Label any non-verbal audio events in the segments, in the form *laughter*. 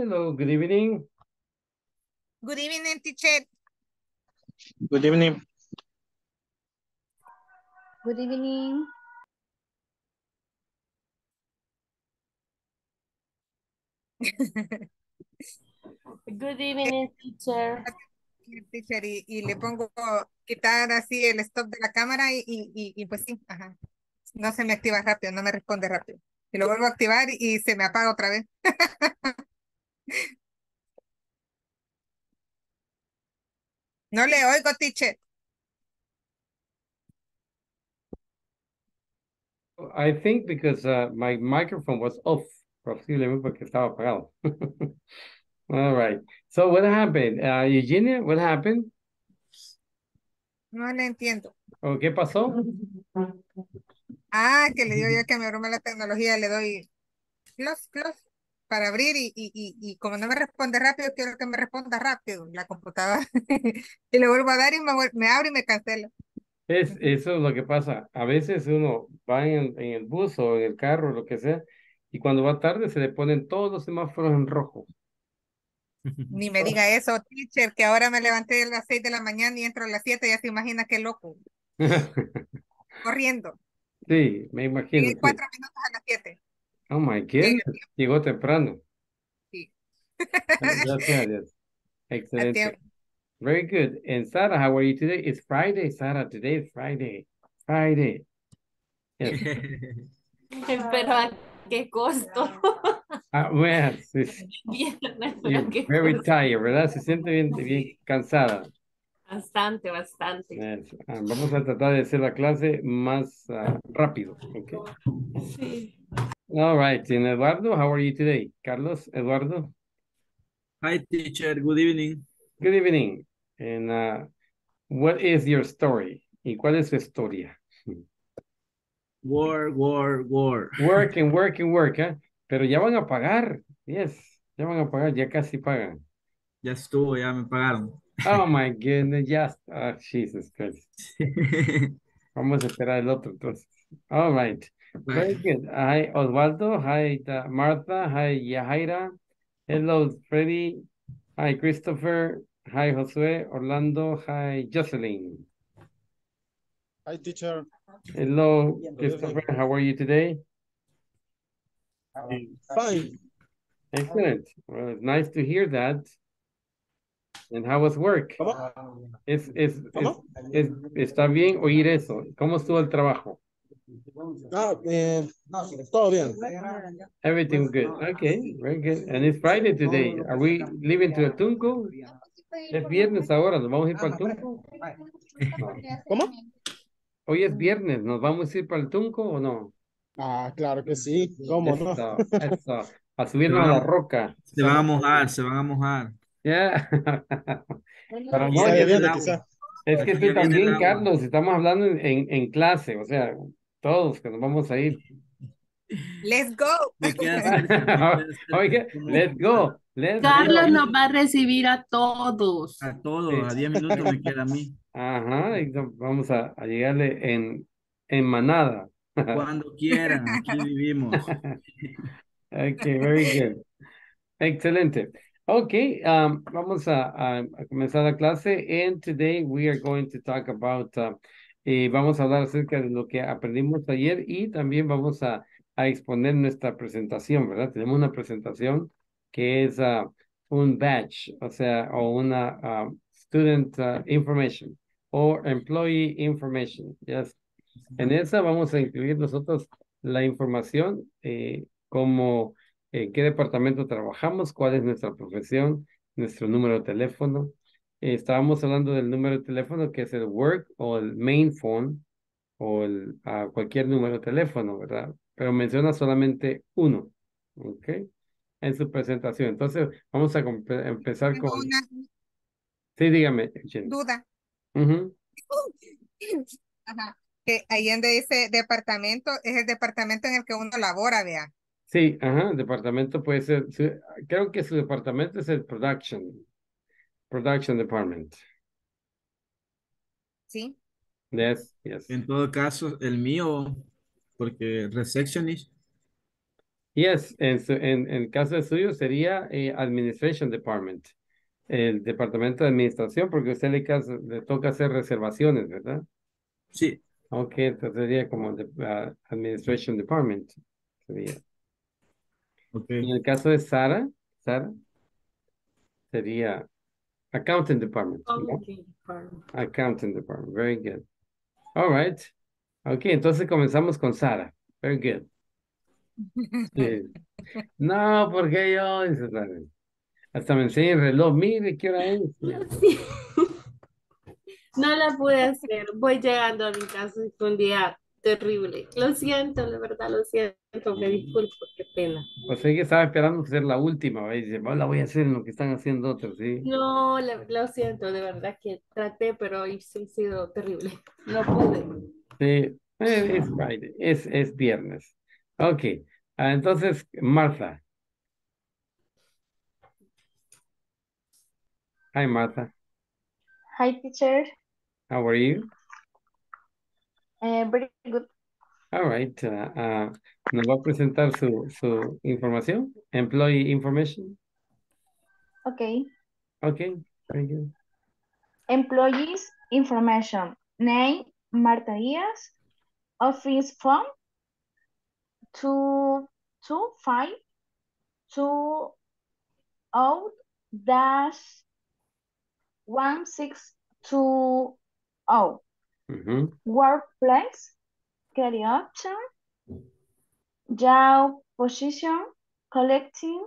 Hello, good evening. Good evening, teacher. Good evening. Good evening. *laughs* Good evening, teacher. Teacher, y, y le pongo quitar así el stop de la cámara y, y, y pues sí, ajá. No se me activa rápido, no me responde rápido. Y lo vuelvo a activar y se me apaga otra vez. *laughs* No le oigo, teacher. I think because uh, my microphone was off, posiblemente porque estaba apagado. *laughs* All right. So what happened? Uh, Eugenia, what happened? No le entiendo. ¿O qué pasó? Ah, que le digo yo que me broma la tecnología, le doy close, close para abrir y, y, y, y, como no me responde rápido, quiero que me responda rápido la computadora. *laughs* y le vuelvo a dar y me, me abre y me cancela. Es, eso es lo que pasa. A veces uno va en, en, el bus o en el carro, lo que sea, y cuando va tarde se le ponen todos los semáforos en rojo. Ni *laughs* me diga eso, teacher, que ahora me levanté a las seis de la mañana y entro a las siete, ya se imagina qué loco. *laughs* Corriendo. Sí, me imagino. Y cuatro sí. minutos a las siete. Oh my goodness, llegó temprano. Sí. *laughs* Gracias a Dios. Excelente. Very good. And Sarah, how are you today? It's Friday, Sarah. Today is Friday. Friday. Yes. *laughs* Pero a qué costo. Ah, well, sí, *laughs* You're very costo. tired, ¿verdad? Se siente bien, bien cansada. Bastante, bastante. Yes. Ah, vamos a tratar de hacer la clase más ah, rápido. Okay. Sí. All right. And Eduardo, how are you today? Carlos, Eduardo. Hi, teacher. Good evening. Good evening. And uh, what is your story? ¿Y cuál es su historia? Work, work, work. Work and work and work, ¿eh? Pero ya van a pagar. Yes, ya van a pagar, ya casi pagan. Ya estuvo, ya me pagaron. Oh *laughs* my goodness, just, oh, Jesus Christ. *laughs* Vamos a esperar el otro entonces. All right. Very *laughs* good. Hi, Osvaldo. Hi, Martha. Hi, Yahaira. Hello, Freddy. Hi, Christopher. Hi, Josue. Orlando. Hi, Jocelyn. Hi, teacher. Hello, Christopher. How are you today? Fine. Excellent. Well, it's nice to hear that. And how was work? ¿Cómo? Es, es, es, ¿Cómo? es- está bien oír eso. ¿Cómo estuvo el trabajo? Ah, eh, todo bien. Everything good. Okay, very good. And it's Friday today. Are we leaving to el Tunco? Es viernes ahora. ¿Nos vamos a ir para el Tunco? ¿Cómo? Hoy es viernes. ¿Nos vamos a ir para el Tunco o no? Ah, claro que sí. ¿Cómo no? Eso, eso. A subirnos a la roca. Se van a mojar, se van a mojar. Ya. Pero no, es- que tú también. Carlos, estamos hablando en, en, en clase, o sea, todos que nos vamos a ir. Let's go. Oiga, *laughs* let's go. Let's Carlos go. nos va a recibir a todos. A todos, a 10 minutos me queda a mí. Ajá, vamos a, a llegarle en, en manada. Cuando quieran, aquí *laughs* vivimos. Okay, very good. Excelente. Okay, um, vamos a, a, a comenzar la clase and today we are going to talk about, uh, eh, vamos a hablar acerca de lo que aprendimos ayer y también vamos a, a exponer nuestra presentación, ¿verdad? Tenemos una presentación que es uh, un batch, o sea, o una uh, student uh, information o employee information, yes. En esa vamos a incluir nosotros la información eh, como en qué departamento trabajamos, cuál es nuestra profesión, nuestro número de teléfono. Eh, estábamos hablando del número de teléfono que es el work o el main phone o el, ah, cualquier número de teléfono, ¿verdad? Pero menciona solamente uno, ¿ok? En su presentación. Entonces, vamos a empezar Tengo con... una Sí, dígame, duda. Ujú. *laughs* Ajá. Que ahí donde dice departamento, es el departamento en el que uno labora, vea. Sí, ajá, el departamento puede ser, su- creo que su departamento es el production, production department. ¿Sí? Yes, yes. En todo caso, el mío, porque receptionist, Yes, en, su- en, en el caso de suyo sería eh, Administration Department, el departamento de administración, porque a usted le, le toca hacer reservaciones, ¿verdad? Sí. Ok, entonces sería como de- ah, Administration Department. Sería. Ok. En el caso de Sara, Sara, sería Accounting Department. Okay, pardon. Accounting Department, very good. All right. Ok, entonces comenzamos con Sara. Very good. Sí. *laughs* No, porque yo. Hasta me enseña el reloj, mire qué hora es. *laughs* Sí. No la pude hacer. Voy llegando a mi casa un día terrible. Lo siento, la verdad, lo siento. Me disculpo, qué pena. O sea que estaba esperando ser la última, y dice, "Oh, la voy a hacer en lo que están haciendo otros, ¿sí? No, la- lo siento, de verdad que traté, pero hoy sí ha sido terrible. No pude. Sí, eh, es Friday, es, es viernes. Ok, ah, entonces, Martha. Hi, Martha. Hi, teacher. How are you? Uh, very good. All right. ah, ah, ¿nos va a presentar su, su información? Employee information. Okay. Okay, thank you. Employees information. Name, Marta Diaz. Office phone. Two, two, five, two, oh, dash, one, six, two, oh. Workplace. Career option. Job position. Collecting.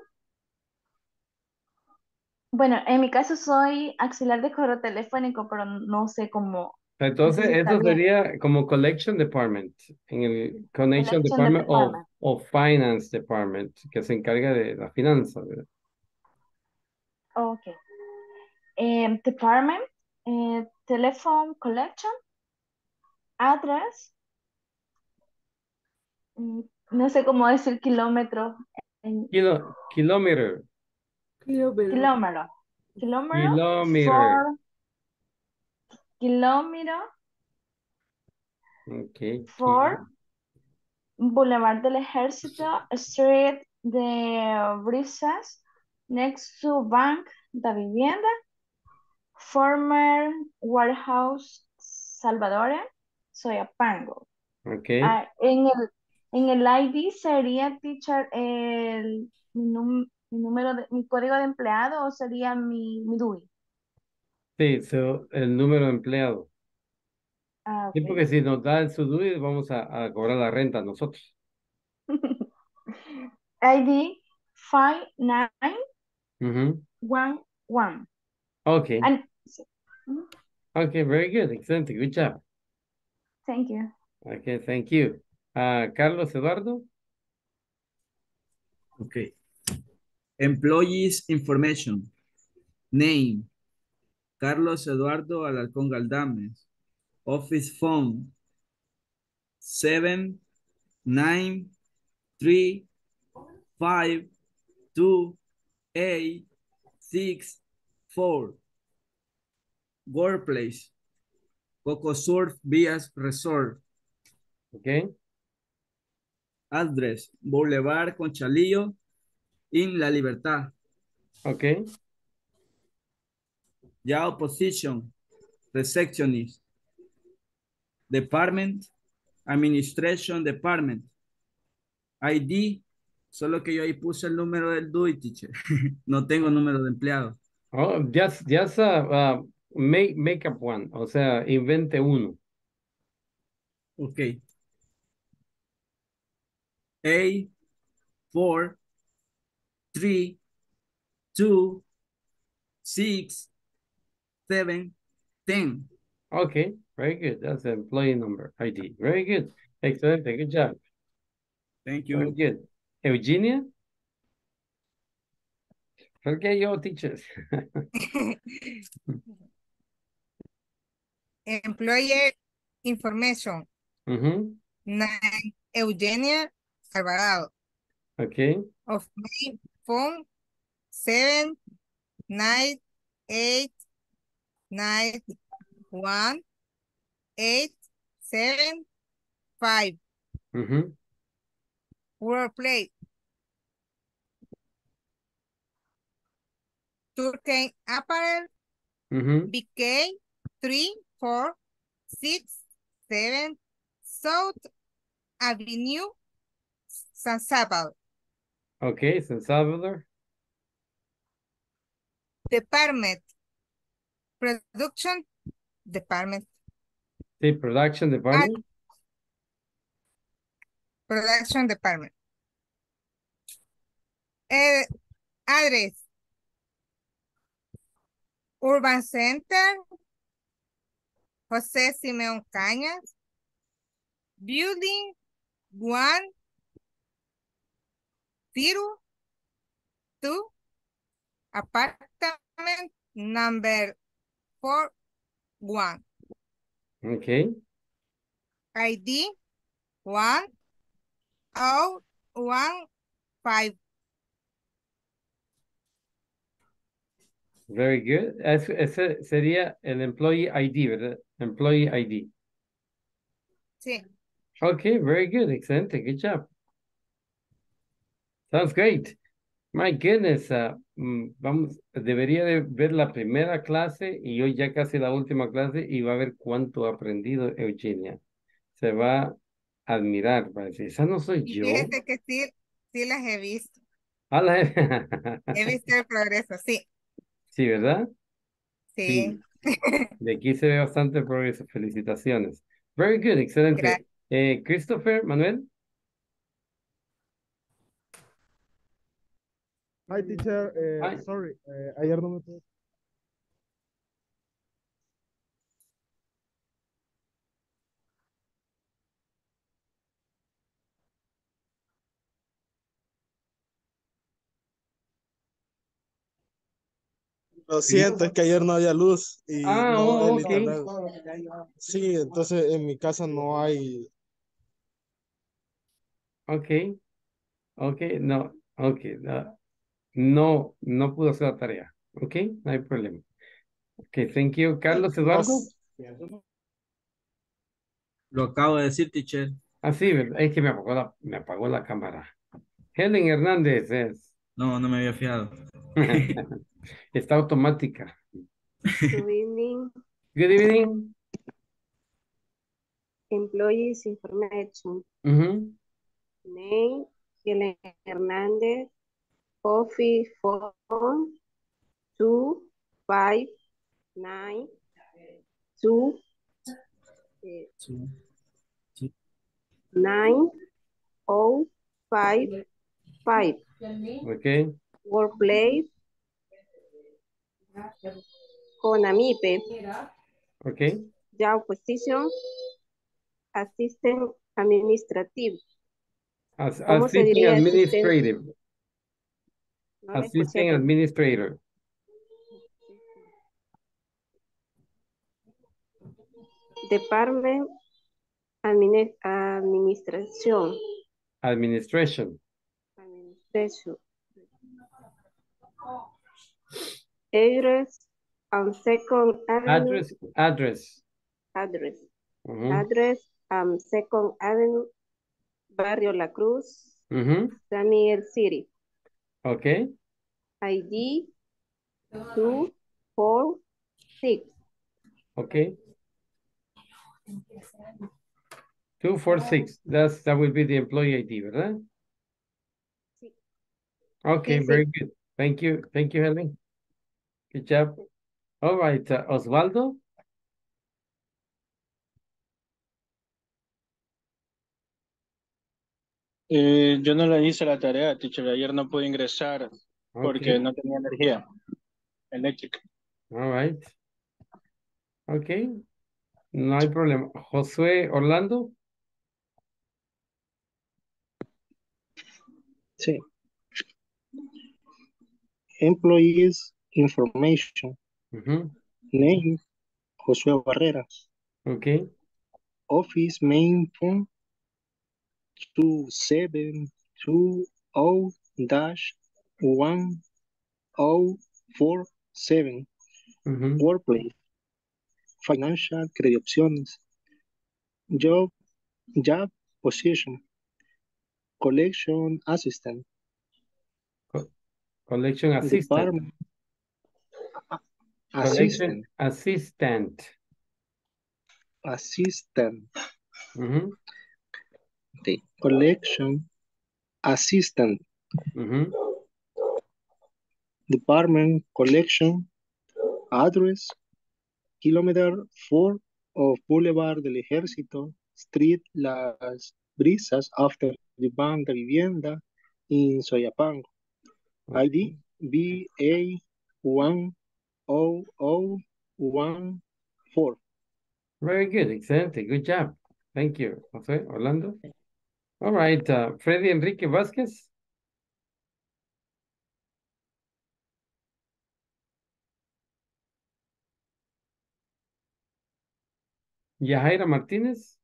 Bueno, en mi caso soy auxiliar de cobro telefónico, pero no sé cómo. Entonces, eso sería como collection department, en el connection Collection department department. of finance department, que se encarga de la finanza, ¿verdad? Ok. Em, department, eh, telephone collection, address, mm, no sé cómo decir kilómetro, en Kilo, kilómetro, kilómetro, Kilometer. for, kilómetro, okay. for, Boulevard del Ejército, Street de Brisas, next to Bank da Vivienda, former warehouse Salvador, Soyapango. Okay, Ah, en el, en el ID sería, teacher, el, mi, num- mi número de, mi código de empleado o sería mi, mi DUI. sí, so, el número de empleado. Ah, Sí, porque si nos da el SUDUI, vamos a, a cobrar la renta nosotros. *laughs* ID 5911. Ujú, Okay, And, okay, very good, excellent, good job. Thank you. Okay, thank you. Ah, Carlos Eduardo, Ok. Employees information. Name. Carlos Eduardo Alarcón Galdames. Office phone. Seven, nine, three, five, two, eight, six, four. Workplace. Coco Surf Vías Resort. okay, Address. Boulevard Conchalillo. In La Libertad. okay, Job position, receptionist. Department, administration department. ID, solo que yo ahí puse el número del DUI, teacher. *laughs* No tengo número de empleado. Oh, just, just, uh, uh, make, make up one, o sea, invente uno. Ok. A, four, three, two, six, seven, ten. Okay, very good. That's the employee number ID. Very good. Excellent. Good job. Thank Very you. good. Eugenia? Okay, yo, teachers. *laughs* Employer information. Eugenia Alvarado. Okay. Of phone, seven, nine, eight, nine, one, eight, seven, five. Mm -hmm. World play. Turkey apparel. Mm -hmm. BK, three, 4, 6, 7, South Avenue, San Salvador. Okay, San Salvador. Department, Production Department, Sí, Production Department. Production Department. Eh, address, Urban Center, José Simeón Cañas, Building One, Zero, Two, Apartment Number Four, One, Okay. ID One, Oh, One, Five, Very good. Es- Ese sería el employee ID, ¿verdad? Employee ID. sí. Okay, very good. Excelente. Good job. Sounds great. My goodness. uh, mm, vamos, debería de ver la primera clase y hoy ya casi la última clase y va a ver cuánto ha aprendido Eugenia. Se va a admirar, va a decir, esa no soy yo. fíjate que sí, sí las he visto. Ala. He visto el progreso, sí, *laughs* Sí, ¿verdad? sí. *laughs* De aquí se ve bastante progreso. Felicitaciones. Very good, excelente. Eh, Christopher, Manuel. Hi, teacher. Eh, Hi. Sorry, eh, ayer no me pude. Lo siento, es que ayer no había luz y Ah, no oh. Sí, entonces en mi casa no hay. Ok. Ok, no. Ok, no. No, no pudo hacer la tarea. Ok, no hay problema. Ok, thank you. Carlos Eduardo. Lo acabo de decir, teacher. Ah, sí, es que me apagó la, me apagó la cámara. Helen Hernández es. No, no me había fijado. *laughs* Está automática. Good evening, Good evening. employees information. Ujú. Name, Helen Hernandez, office phone, two, five, nine, two, eh, Sí. nine, oh, five, five. Ok. Workplace, con Amipe, Ok. job position, assistant administrative. As- ¿Cómo se Assisting diría administrative. No pero- administrator. Department admini- Administración. Administration. Administration. Address on Second Avenue. Address, address. Address. Ujú, Address on Second Avenue, Barrio La Cruz, ujú. San Miguel City. Ok. ID two, four, six. Okay. Two, four, six. That's, that will be the employee ID. Sí. Okay, very good. Thank you. Thank you, Helen. Good job. All right, uh, Osvaldo. Eh, yo no le hice la tarea, teacher. Ayer no pude ingresar porque no tenía energía eléctrica. all right. Okay, no hay problema. Josué Orlando. Sí. Employees information. Name, Josué Barrera. Okay, Office main phone, two seven two oh dash one oh four seven. ujú, Workplace. Financial credit options. Job, job position. Collection assistant. collection assistant. Department. Assistant, assistant. assistant, collection. Assistant, department. Collection. Address, kilometer. 4 of Boulevard del Ejército, Street. Las Brisas, after the Bank de Vivienda. In Soyapango. ID BA 10014. Very good, excelente, good job. Thank you, José Orlando. All right, uh, Freddy Enrique Vázquez. Yajaira Martínez.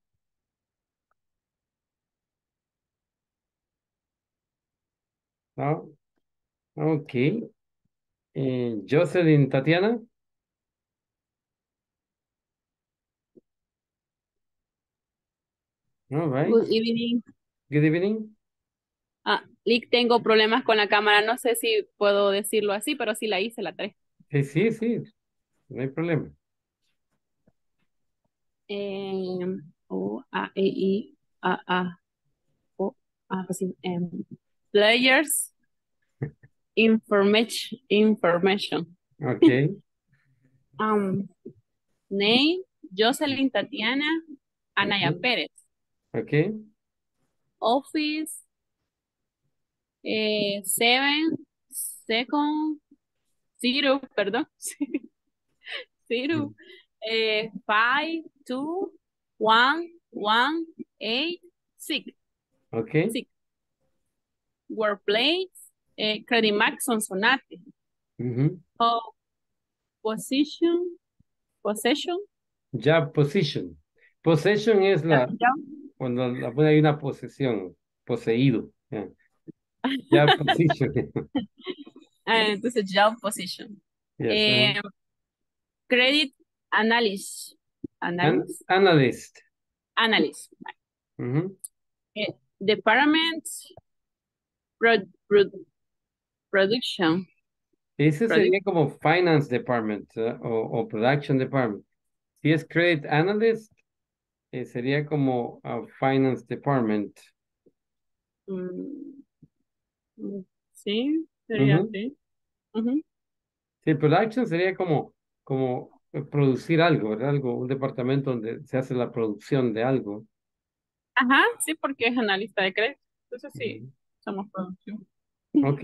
No. Okay. Eh, Jocelyn Tatiana. All right. Good evening. Good evening. Ah, Lick, tengo problemas con la cámara. No sé si puedo decirlo así, pero sí la hice la 3. Sí, sí, sí. No hay problema. Em, O, A, E, I, A, A, O, A, pues em, players, information, information. Okay. *laughs* Um, name, Jocelyn Tatiana, Anaya Ujú. Pérez. Okay. Office, eh, seven, second, zero, perdón, *laughs* zero, eh, five, two, one, one, eight, six, Okay. six. Workplace, eh, Credit Max Sonsonate. Ujú. Oh, position, possession, Job position. Possession es la, cuando la, bueno, hay una posesión, poseído. ya. Job *laughs* position. ah, entonces job position. Yes, Eh, credit analyst, An- analyst, analyst. Eh, department, pro- pro- production, Ese sería como finance department ¿eh? o, o production department. Si es credit analyst, eh, sería como a finance department. mm, mm, sí, sería Ujú. así. Ujú. Sí, production sería como, como eh, producir algo, ¿verdad? Algo, un departamento donde se hace la producción de algo. Ajá, sí, porque es analista de crédito. Entonces sí, somos producción. Ok.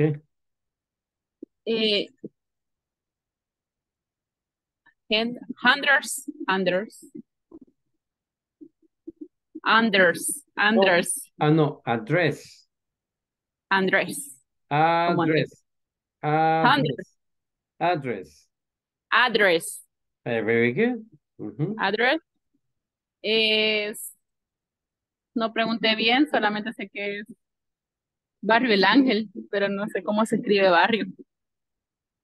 Eh, hundreds, hundreds. Anders, Anders, Ah, no, address. Andrés, Address. Address. Address. address, Eh, very good. Ujú. address. Es, no pregunté bien, solamente sé que es Barrio El Ángel, pero no sé cómo se escribe barrio.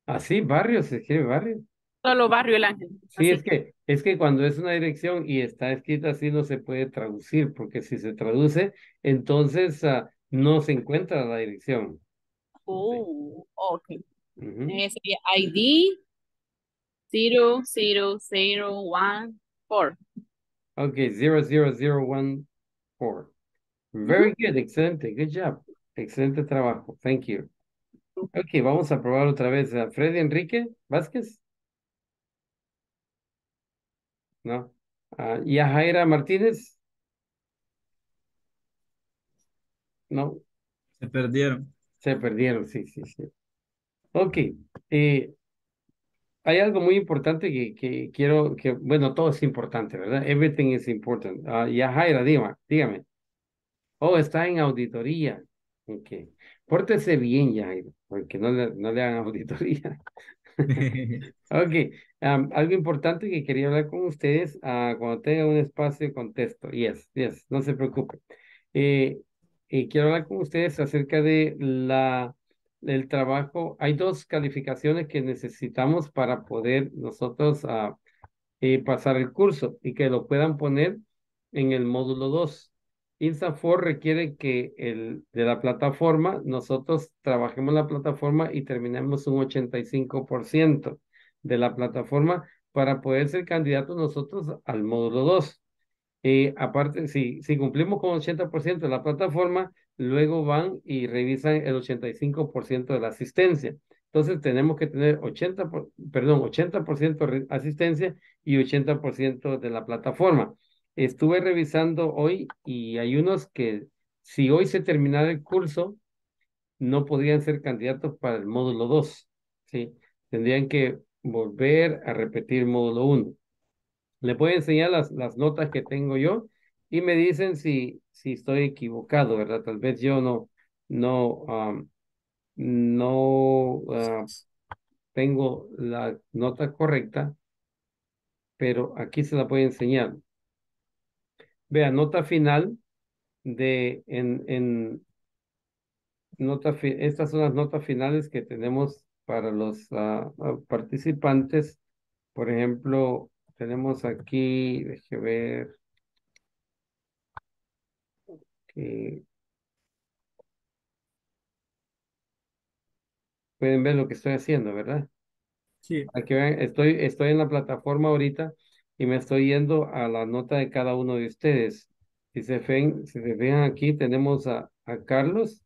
Así, barrio, se escribe barrio. Solo Barrio El Ángel. Sí, es que, es que cuando es una dirección y está escrita así no se puede traducir, porque si se traduce, entonces ah, no se encuentra la dirección. Oh, ok. Ujú. Eh, sería ID 00014. Ok, 00014. Very good, excelente, good job. Excelente trabajo, thank you. Ok, vamos a probar otra vez a Freddy Enrique Vázquez. No. Ah, ¿y a Jaira Martínez? No, Se perdieron. se perdieron, sí, sí, sí. Ok, eh, hay algo muy importante que, que quiero, que, bueno, todo es importante, ¿verdad? Everything is important. Ah, y a Jaira, dígame, dígame. Oh, está en auditoría. Ok. Pórtese bien, Jaira, porque no le, no le hagan auditoría. *laughs* *laughs* Ok, algo importante que quería hablar con ustedes ah, cuando tenga un espacio de contexto. Yes, yes, no se preocupe. Eh, eh, quiero hablar con ustedes acerca de la, del trabajo. Hay dos calificaciones que necesitamos para poder nosotros ah, eh, pasar el curso y que lo puedan poner en el módulo 2. INSAFOR requiere que el, de la plataforma nosotros trabajemos la plataforma y terminemos un 85%. de la plataforma para poder ser candidatos nosotros al módulo 2. Y aparte, si, si cumplimos con 80% de la plataforma, luego van y revisan el 85% de la asistencia. Entonces tenemos que tener 80, por, perdón, 80% asistencia y 80% de la plataforma. Estuve revisando hoy y hay unos que si hoy se terminara el curso, no podrían ser candidatos para el módulo 2, ¿sí? Tendrían que volver a repetir módulo 1. Le puedo enseñar las, las notas que tengo yo y me dicen si, si estoy equivocado, ¿verdad? Tal vez yo no, no, no ah, tengo la nota correcta, pero aquí se la voy a enseñar. Vea, nota final de en, en nota, estas son las notas finales que tenemos para los ah, participantes. Por ejemplo, tenemos aquí, déjeme ver. Pueden ver lo que estoy haciendo, ¿verdad? Sí. Aquí ven, estoy, estoy en la plataforma ahorita y me estoy yendo a la nota de cada uno de ustedes. Si se ven, si se fijan aquí, tenemos a, a Carlos.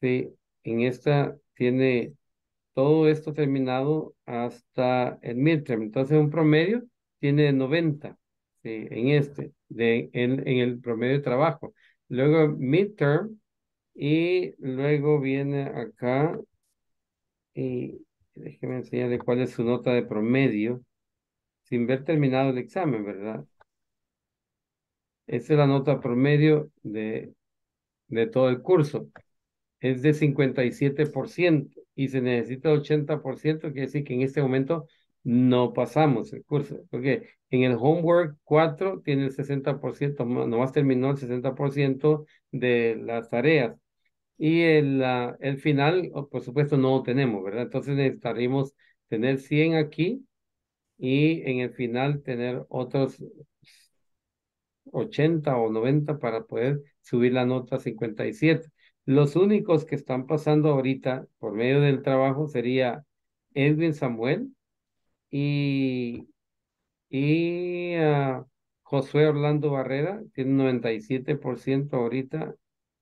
Sí, en esta tiene todo esto terminado hasta el midterm. Entonces, un promedio tiene 90 sí, en este, de, en, en el promedio de trabajo. Luego midterm y luego viene acá y déjeme enseñarle cuál es su nota de promedio sin ver terminado el examen, ¿verdad? Esa es la nota promedio de, de todo el curso. Es de 57% y se necesita 80%, quiere decir que en este momento no pasamos el curso. Porque en el homework 4 tiene el 60%, nomás terminó el 60% de las tareas. Y el, el final, oh, por supuesto, no lo tenemos, ¿verdad? Entonces necesitaríamos tener 100 aquí y en el final tener otros 80 o 90 para poder subir la nota a 57. Los únicos que están pasando ahorita por medio del trabajo sería Edwin Samuel y, y uh, Josué Orlando Barrera, tiene 97% ahorita.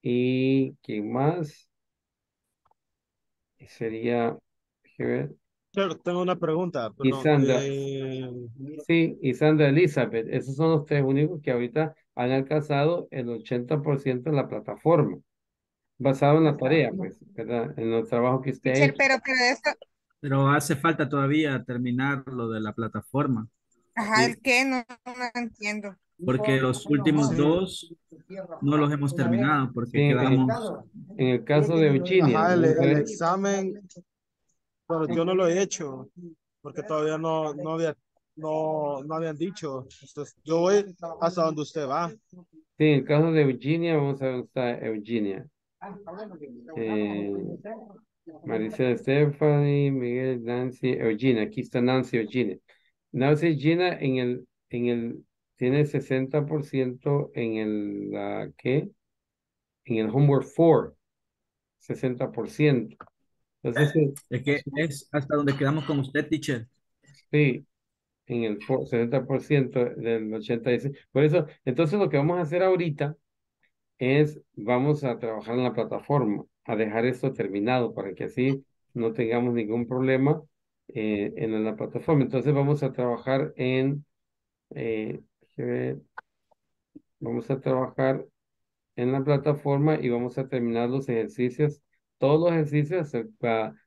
¿Y quién más? Sería, ver. Claro, tengo una pregunta. Y Sandra. Eh, Sí, y Sandra Elizabeth. Esos son los tres únicos que ahorita han alcanzado el 80% de la plataforma. Basado en la tarea, pues, ¿verdad? En el trabajo que usted ha Teacher, hecho. pero, pero esto, Pero hace falta todavía terminar lo de la plataforma, ajá, el que no, no entiendo. porque los últimos dos no los hemos terminado, porque Sí, en, el, quedamos... en el caso de Eugenia. Ajá, el, el examen, pero yo no lo he hecho porque todavía no, no había, no, no habían dicho. Entonces, yo voy hasta donde usted va. Sí, en el caso de Eugenia, vamos a ver dónde está Eugenia. Eh, Maricela Stephanie, Miguel, Nancy, Eugenia. Aquí está Nancy Eugenia. Nancy Eugenia en el, en el, tiene 60% en el, la, ¿qué? En el homework 4. 60%. Entonces, Es que es hasta donde quedamos con usted, teacher. sí, en el fo- 60% del 86. Por eso, entonces lo que vamos a hacer ahorita es, vamos a trabajar en la plataforma, a dejar esto terminado para que así no tengamos ningún problema eh, en la plataforma. Entonces vamos a trabajar en, eh, vamos a trabajar en la plataforma y vamos a terminar los ejercicios, todos los ejercicios,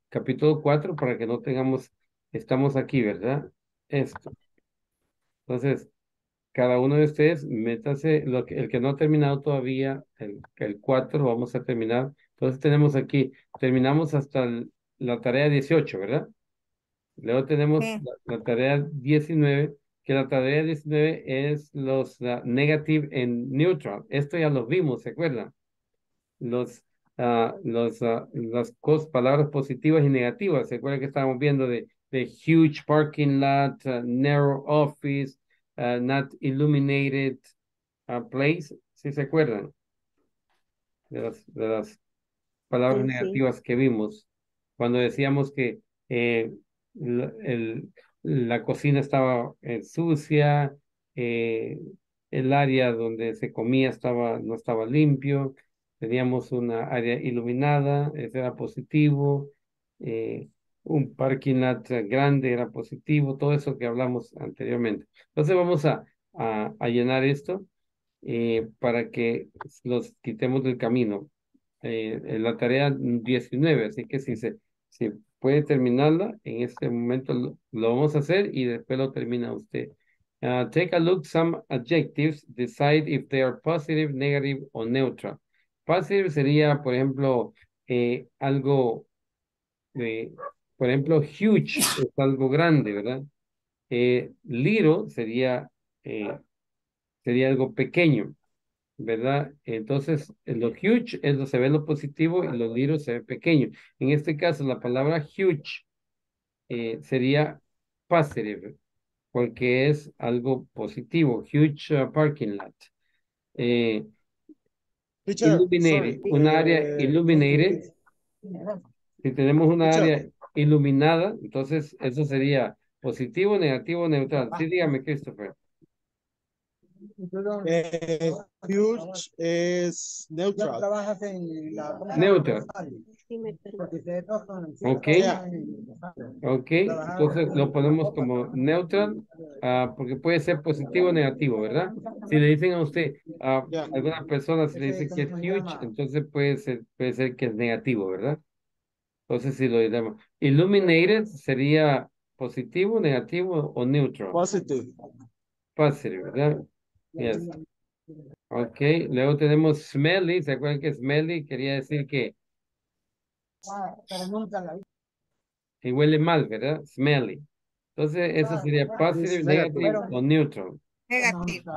capítulo 4, para que no tengamos, estamos aquí, ¿verdad? Esto. Entonces, cada uno de ustedes, métase, lo que, el que no ha terminado todavía, el, el 4, vamos a terminar. Entonces tenemos aquí, terminamos hasta el- la tarea 18, ¿verdad? Luego tenemos Sí. la, la tarea 19, que la tarea 19 es los la negative and neutral. Esto ya lo vimos, ¿se acuerdan? Los, ah, los, ah, las cos- palabras positivas y negativas. ¿Se acuerdan que estábamos viendo de, de huge parking lot, ah, narrow office, not illuminated place? ¿Sí se acuerdan? De las, de las palabras Sí, sí. negativas que vimos cuando decíamos que eh, la, el- la cocina estaba eh, sucia, eh, el área donde se comía estaba, no estaba limpio, teníamos una área iluminada, ese era positivo, eh, un parking lot grande era positivo, todo eso que hablamos anteriormente. Entonces vamos a, a, llenar esto eh, para que los quitemos del camino. Eh, la tarea 19, así que si se si puede terminarla, en este momento lo, vamos a hacer y después lo termina usted. Uh, take a look some adjectives, decide if they are positive, negative or neutral. Positive sería, por ejemplo, eh, algo, eh, por ejemplo, huge es algo grande, ¿verdad? Eh, little sería, eh, sería algo pequeño, ¿verdad? Entonces, en lo huge es lo, se ve lo positivo y lo little se ve pequeño. En este caso, la palabra huge eh, sería positive, porque es algo positivo. Huge uh, parking lot. Illuminated, sorry, una área eh, illuminated. Si tenemos una área iluminada, entonces eso sería positivo, negativo, neutral. Sí, dígame, Christopher. Eh, huge es neutral. Neutral. Sí, me permite. Ok. Ok, entonces lo ponemos como neutral, ah, porque puede ser positivo o negativo, ¿verdad? Si le dicen a usted, a Ya. alguna persona se le dice que es huge, entonces puede ser, puede ser que es negativo, ¿verdad? Entonces si lo digamos. Illuminated sería positivo, negativo o neutral. Positive. Positive, ¿verdad? Yes. Ok, luego tenemos smelly, ¿se acuerdan que smelly quería decir que que huele mal, ¿verdad? Smelly. Entonces, eso sería positive, negative o neutral. Negativo.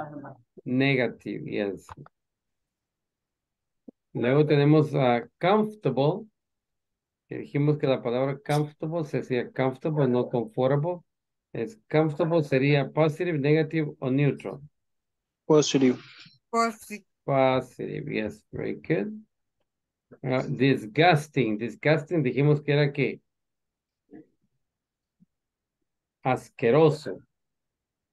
Negative, yes. Luego tenemos a comfortable. Que dijimos que la palabra comfortable se decía comfortable, no comfortable. Es comfortable sería positive, negative o neutral. Positive. Posi- Positive, yes, very good. Ah, disgusting, disgusting dijimos que era que asqueroso.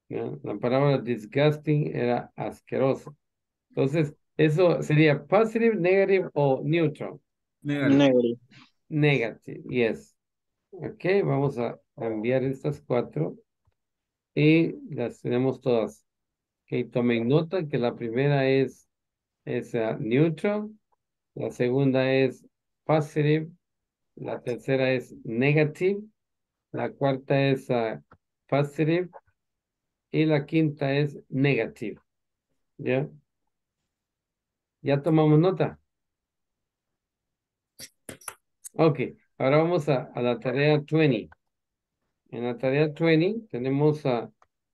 ¿no? La palabra disgusting era asqueroso. Entonces, eso sería positive, negative o neutral. Negativo. Negative. Negative, yes. Ok, vamos a enviar estas cuatro y las tenemos todas. Ok, tomen nota que la primera es, es ah, neutral, la segunda es positive, la tercera es negative, la cuarta es ah, positive y la quinta es negative. ¿Ya? ¿Ya tomamos nota? Ok, ahora vamos a, a la tarea 20. En la tarea 20 tenemos a,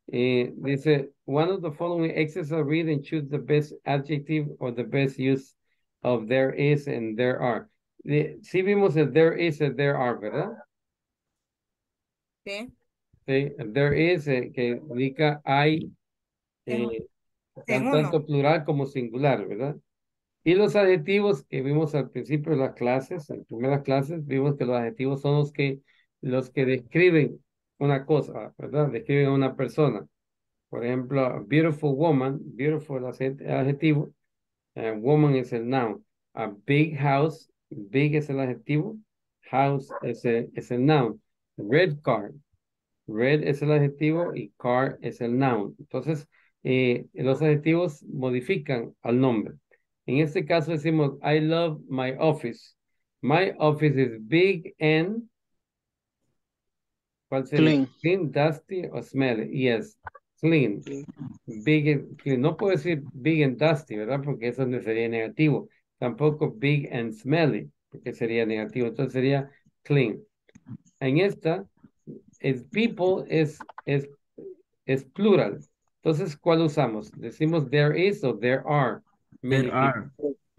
eh, dice, one of the following exercises read and choose the best adjective or the best use of there is and there are. Eh, sí vimos el there is and there are, ¿verdad? Sí. Sí, el there is eh, que indica hay, eh, tanto plural como singular, ¿verdad? Y los adjetivos que vimos al principio de las clases, en primeras clases, vimos que los adjetivos son los que, los que describen una cosa, ¿verdad? Describen a una persona. Por ejemplo, a beautiful woman, beautiful es el adjetivo, eh, woman es el noun. A big house, big es el adjetivo, house es el, es el noun. Red car, red es el adjetivo y car es el noun. Entonces, eh, los adjetivos modifican al nombre. En este caso decimos, I love my office. My office is big and ¿cuál sería? Clean. Clean, dusty o smelly. Yes, clean. Big and clean. No puedo decir big and dusty, ¿verdad? Porque eso no sería negativo. Tampoco big and smelly, porque sería negativo. Entonces sería clean. En esta, es people es, es, es plural. Entonces, ¿cuál usamos? Decimos there is o there are. many There are.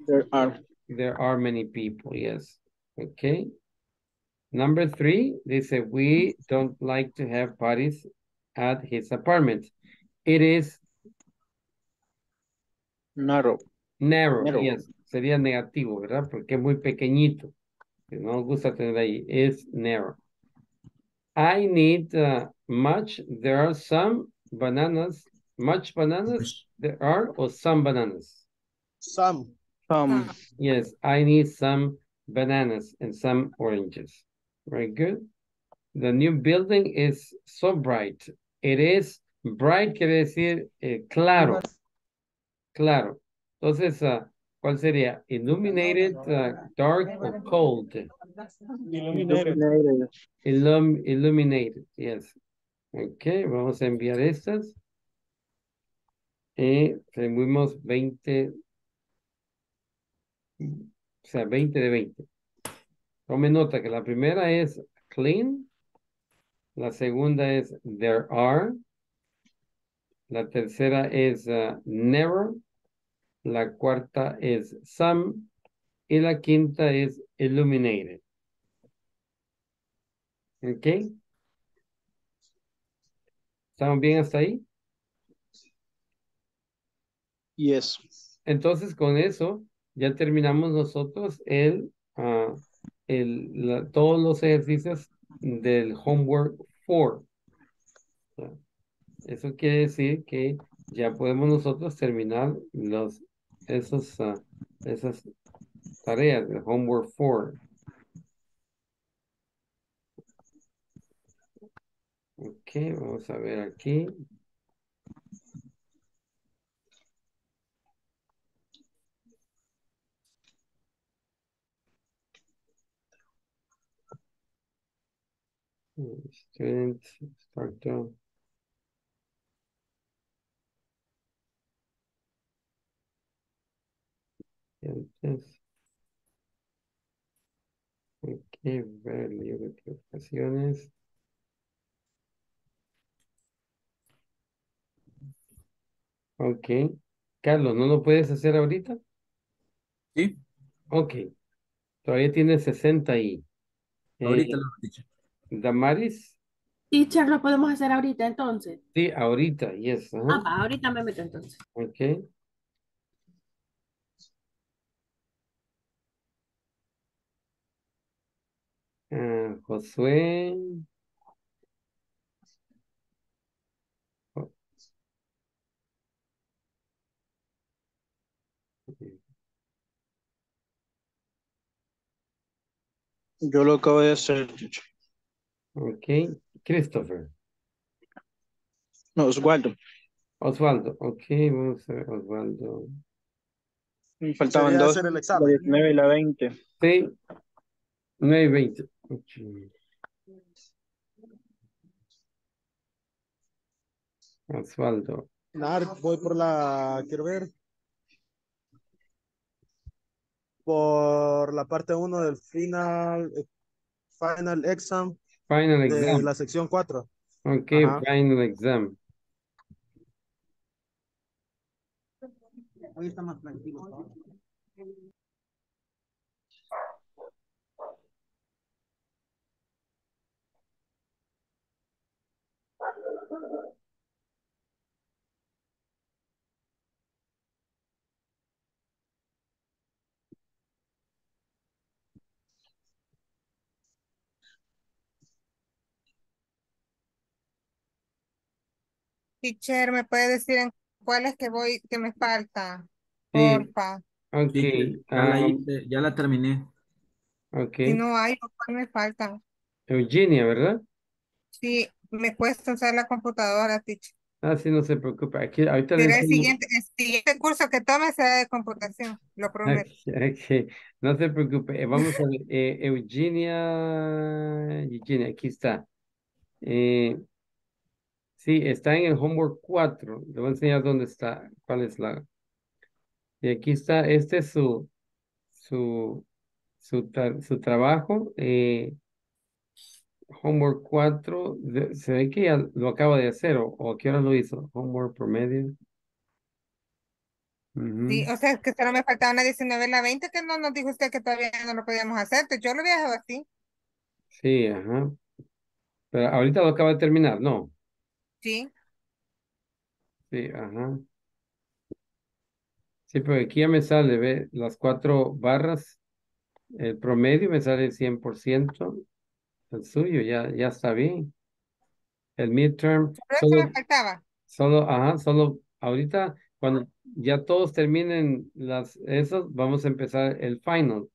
There are. people. There are many people, yes. Okay. Number three, they say we don't like to have parties at his apartment. It is Narrow. narrow, Narrow. yes. Sería negativo, ¿verdad? Porque es muy pequeñito. Que no nos gusta tener ahí. Es narrow. I need uh, much. There are some bananas. Much bananas there are or some bananas? Some. Some. Yes, I need some bananas and some oranges. Very good. The new building is so bright. It is bright quiere decir eh, claro. Claro. Entonces, ah, ¿cuál sería? Illuminated, ah, dark or cold? Illuminated. illuminated. Illum illuminated, yes. Ok, vamos a enviar estas. Y removimos 20, o sea, 20 de 20. Tome nota que la primera es clean, la segunda es there are, la tercera es uh, never, la cuarta es some y la quinta es illuminated. ¿Ok? ¿Estamos bien hasta ahí? Yes. Entonces, con eso ya terminamos nosotros el, ah, el, la- todos los ejercicios del homework 4. Eso quiere decir que ya podemos nosotros terminar los, esos, ah, esas tareas del homework 4. Ok, vamos a ver aquí. Student, to- Entonces, ok, ver libro de equivocaciones. Ok. Carlos, ¿no lo puedes hacer ahorita? Sí, Ok. Todavía tiene 60 ahí. ahorita Eh, lo teacher. Damaris, Teacher, lo podemos hacer ahorita entonces. sí, ahorita, yes. Ah, ajá. ahorita me meto entonces. Ok. Josué. Jo- Yo lo acabo de hacer, teacher. Ok. Christopher. No, Oswaldo. Osvaldo. Ok, vamos a ver, Osvaldo. Me faltaban dos, hacer el la examen. 19 y la 20. Sí. 9 y 20. Osvaldo. Nar, voy por la, quiero ver. Por la parte 1 del final, eh, final exam Final de exam. la sección 4. Ok, Ajá. final exam. Hoy está más tranquilo. Teacher, ¿me puede decir en cuáles que voy, que me falta? Sí, Porfa. ok. Teacher, ya la um, hice, ya la terminé. ok. Si no hay, ¿cuál me falta? Eugenia, ¿verdad? Sí, me cuesta usar la computadora, teacher. Ah, sí, no se preocupe. Aquí, ahorita le Será el siguiente, el siguiente curso que tome será de computación, lo prometo. Ok, ok, No se preocupe. Eh, Vamos a ver. eh, Eugenia. Eugenia, aquí está. Eh, sí, está en el homework 4. Le voy a enseñar dónde está. ¿Cuál es la? Y aquí está. Este es su, su, su, tra- su trabajo. eh, homework 4. de- se ve que ya lo acaba de hacer. ¿O, qué hora lo hizo? Homework promedio. Sí, o sea, que solo me faltaba una 19 la 20 que no nos dijo usted que todavía no lo podíamos hacer, entonces yo lo había dejado así. Sí, ajá. Pero ahorita lo acaba de terminar, ¿no? Sí, Sí, ajá. Sí, pero aquí ya me sale, ve, las cuatro barras, el promedio me sale 100%. el suyo ya, ya está bien. El midterm, Pero eso me solo, faltaba. solo, ajá, solo ahorita, cuando ya todos terminen las, esos, vamos a empezar el final.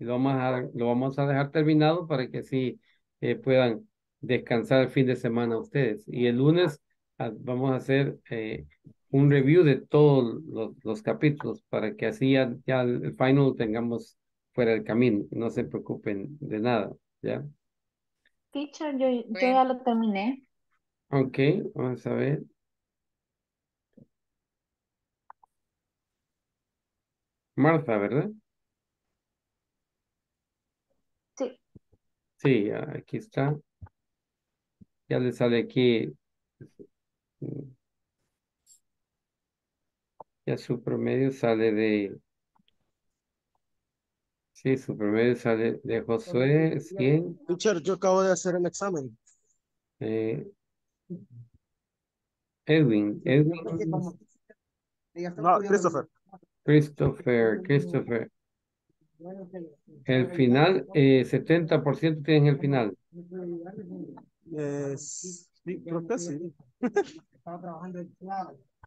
Y lo vamos a, lo vamos a dejar terminado para que así eh, puedan descansar el fin de semana ustedes. Y el lunes ah, vamos a hacer eh, un review de todos los, los capítulos para que así ya, ya el final tengamos fuera del camino. No se preocupen de nada, ¿ya? Teacher, yo, ya lo terminé. Ok, vamos a ver. Martha, ¿verdad? Sí. Sí, aquí está. Ya le sale aquí. mm, Ya su promedio sale de. Sí, su promedio sale de Josué 100. Teacher, yo acabo de hacer el examen. eh, Edwin, Edwin, No, Christopher. Christopher, Christopher. El final, eh, 70% tienes el final. Eh, sí, creo que sí.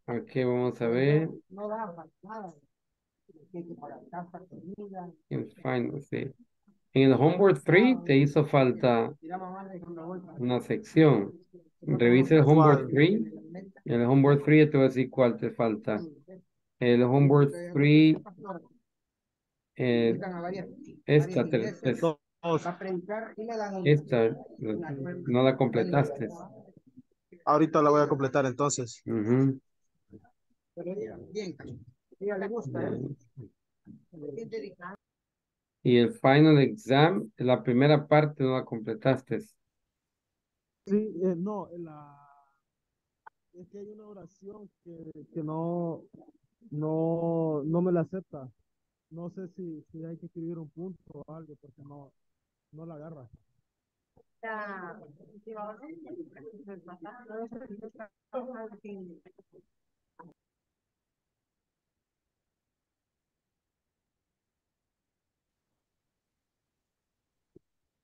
Aquí vamos a ver. En final, sí. En el homework 3 te hizo falta una sección. Revisa el homework ¿Cuál? 3. En el homework 3 te voy a decir cuál te falta. El homework 3, eh, esta, te- te- Esta no la completaste. Ahorita la voy a completar entonces. Ujú. Y el final exam, la primera parte no la completaste. Sí, eh, no, la... es que hay una oración que, que no, no, no me la acepta. No sé si, si hay que escribir un punto o algo porque no, no la agarra.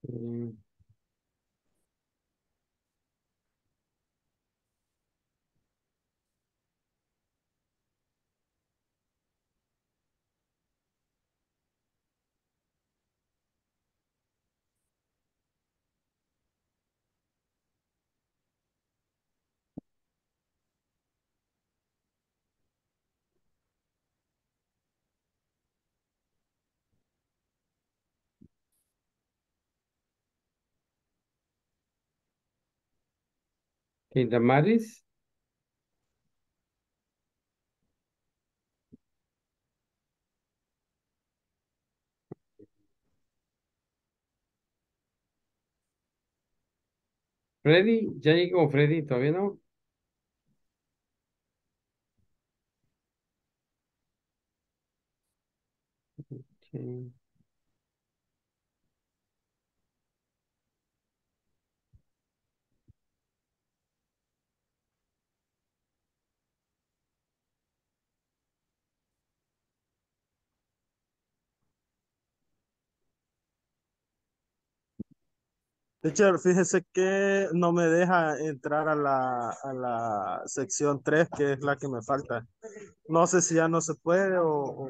Mm, Okay, Damaris. Freddy, ya llegó Freddy, todavía no. Okay. Teacher, fíjese que no me deja entrar a la, a la sección 3, que es la que me falta. No sé si ya no se puede o... o-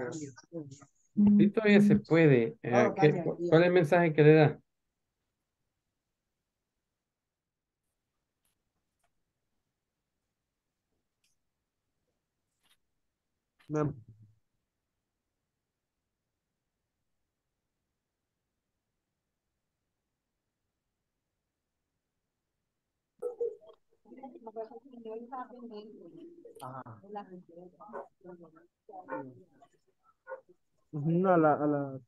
Sí, todavía se puede. Eh, ¿qué- cu- ¿Cuál es el mensaje que le da? me- a la, a la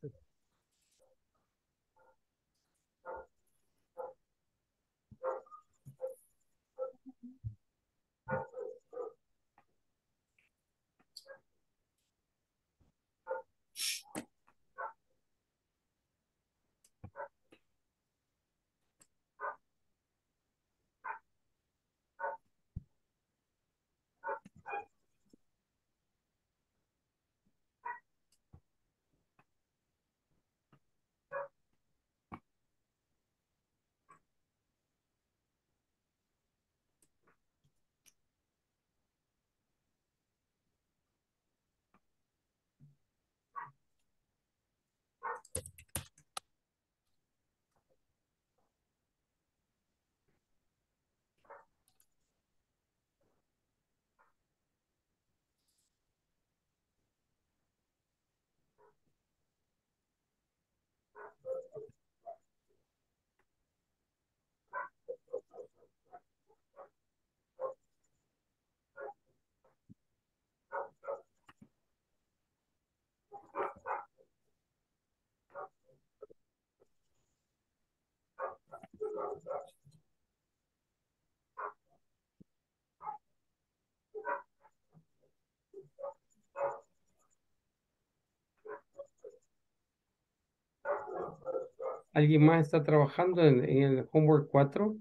¿Alguien más está trabajando en, en el homework 4?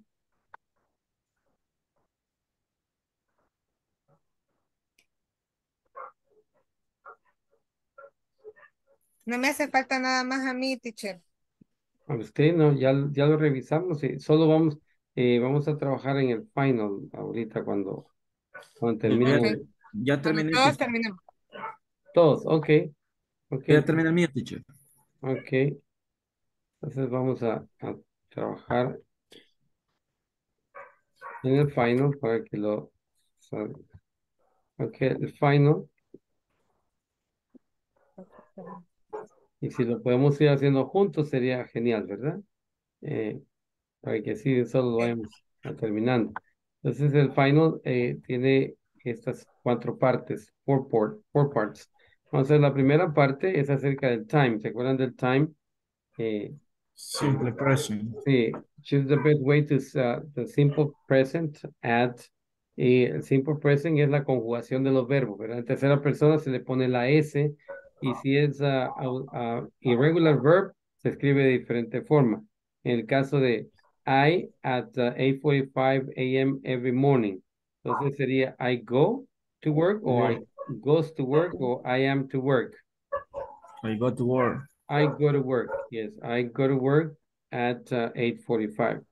No me hace falta nada más a mí, teacher. A usted no, ya, ya lo revisamos y solo vamos, eh, vamos a trabajar en el final ahorita cuando, cuando termine. Ok. el- Ya terminé. todos teacher. terminemos. Todos, ok. Ok, Ya terminé el mío, teacher. ok. Entonces vamos a, a trabajar en el final para que lo... Ok, el final. Y si lo podemos ir haciendo juntos sería genial, ¿verdad? Eh, para que así solo lo vayamos terminando. Entonces el final eh, tiene estas cuatro partes, four, part- four parts. Entonces la primera parte es acerca del time. ¿Se acuerdan del time? Eh, Simple present. Sí, choose the best way to uh, the simple present at Y el simple present es la conjugación de los verbos, ¿verdad? En tercera persona se le pone la S y si es uh, au- uh, irregular verb se escribe de diferente forma. En el caso de I at uh, 8:45 a.m. every morning. Entonces sería I go to work o I goes to work o I am to work. I go to work. I go to work. Yes, I go to work at uh, 8:45.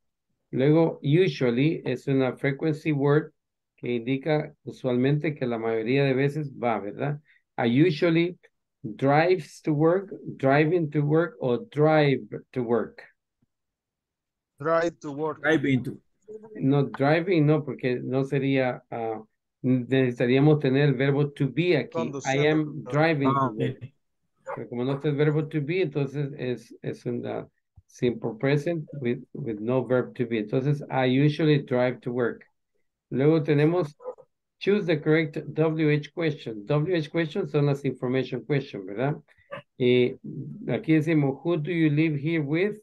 Luego, usually es una frequency word que indica usualmente que la mayoría de veces va, ¿verdad? I usually drives to work, driving to work o drive to work. Drive to work. Driving to. No, driving no, porque no sería, ah, necesitaríamos tener el verbo to be aquí. I am driving Ah. Pero como no está el verbo to be, entonces es, es una simple present with, with no verb to be. Entonces, I usually drive to work. Luego tenemos choose the correct WH question. WH questions son las information question, ¿verdad? Y aquí decimos, who do you live here with?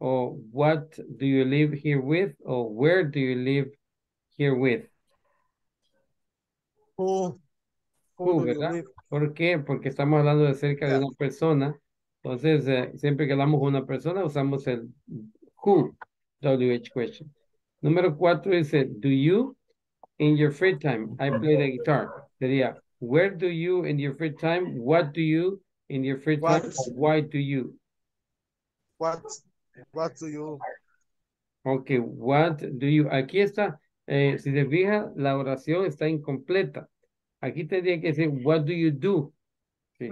O what do you live here with? O where do you live here with? Who, Who, who do you ¿verdad? live? ¿Por qué? Porque estamos hablando de acerca de una persona. Entonces, eh, siempre que hablamos de una persona, usamos el who, WH question. Número cuatro dice, do you in your free time? I play the guitar. Sería, where do you in your free time? What do you in your free time? What? Why do you? What, what do you, Ok, what do you? Aquí está, eh, si se fija, la oración está incompleta. Aquí tendría que decir, what do you do? Sí.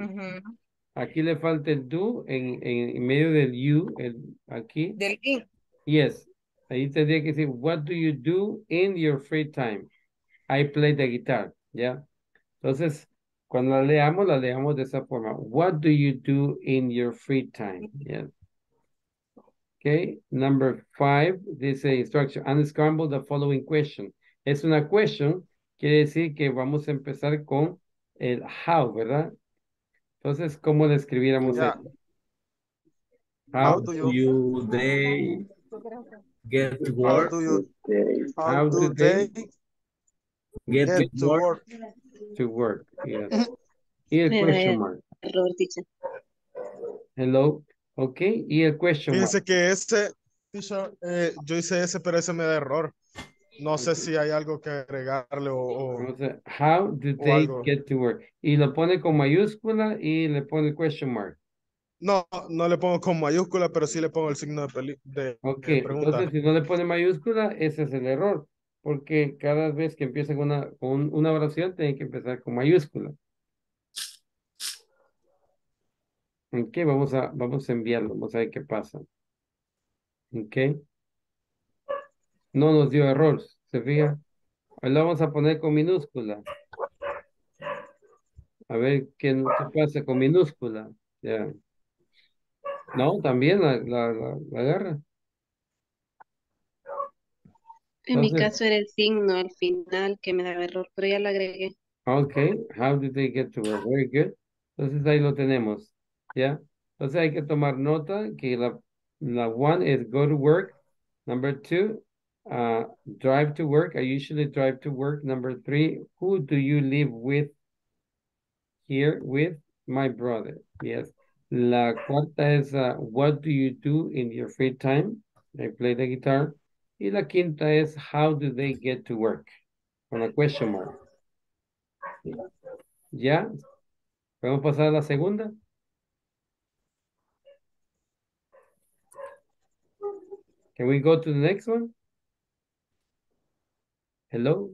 Aquí le falta el do en, en, en medio del you, el, aquí. Del in. Yes. Ahí tendría que decir, what do you do in your free time? I play the guitar, ¿ya? Entonces, cuando la leamos, la leamos de esa forma. What do you do in your free time? Yeah. Okay, number five, dice instruction, unscramble the following question. Es una question, quiere decir que vamos a empezar con el how, ¿verdad? Entonces, ¿cómo le escribiéramos Yeah. eso? how How, do you, you, they get to how work? do you, How how do do they they Get get to work? work? to work? Yes. *coughs* Y el question ve- mark. Hello. Ok, y el question mark. Fíjense que eh, yo hice ese, pero ese me da error. No sé si hay algo que agregarle o, o- Entonces, how do o they get to work? Y lo pone con mayúscula y le pone question mark. No, no le pongo con mayúscula, pero sí le pongo el signo de, peli- de, Ok, de entonces si no le pone mayúscula, ese es el error. Porque cada vez que empieza con una, con una oración, tiene que empezar con mayúscula. Ok, vamos a, vamos a enviarlo, vamos a ver qué pasa. Ok. No nos dio error, ¿se fija? Ahí lo vamos a poner con minúscula. A ver qué, qué pasa con minúscula. Ya. No, también la, la, la, la agarra. En mi caso era el signo al final que me daba error, pero ya lo agregué. Okay, how did they get to work? Very good. Entonces ahí lo tenemos, ¿ya? Entonces hay que tomar nota que la, la one is go to work. Number two, uh, drive to work. I usually drive to work. Number three, who do you live with? Here with my brother. Yes. La cuarta es uh, what do you do in your free time? I play the guitar. Y la quinta es how do they get to work? Con a question mark. ¿Ya? ¿Podemos pasar a la segunda? Can we go to the next one? Hello?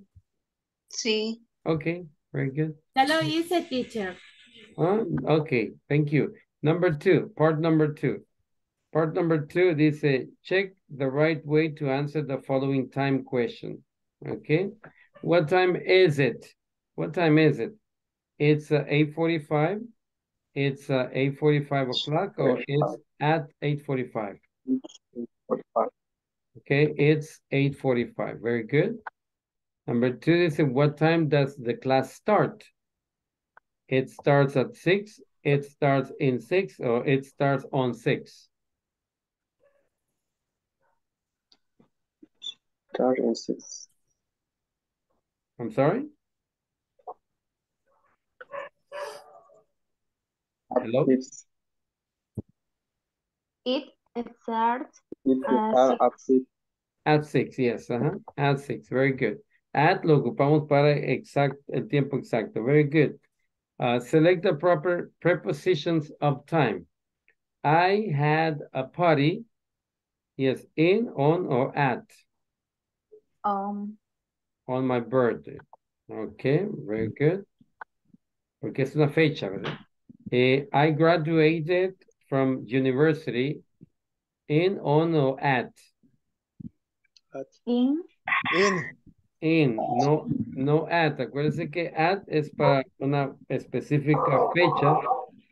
Sí. Okay, very good. Hello is hice, teacher. Ah, okay, thank you. Number two, part number two. Part number two dice, check the right way to answer the following time question. Okay, what time is it? What time is it? It's uh, 8.45, it's uh, 8.45 o'clock, or it's at 8.45? Okay, it's 8.45, very good. Number two is what time does the class start? It starts at six, it starts in six, or it starts on six. Start in six. I'm sorry? Hello? It's, It starts it's uh, six. at six. At six, yes, uh-huh. At six, very good. At lo ocupamos para exact, el tiempo exacto, very good. Uh, select the proper prepositions of time. I had a party, yes, in, on, or at, Um, on my birthday. Okay, very good. Porque es una fecha, ¿verdad? Eh, I graduated from university in, on, or at. in, In. In, no, no at. Acuérdense que at es para una específica fecha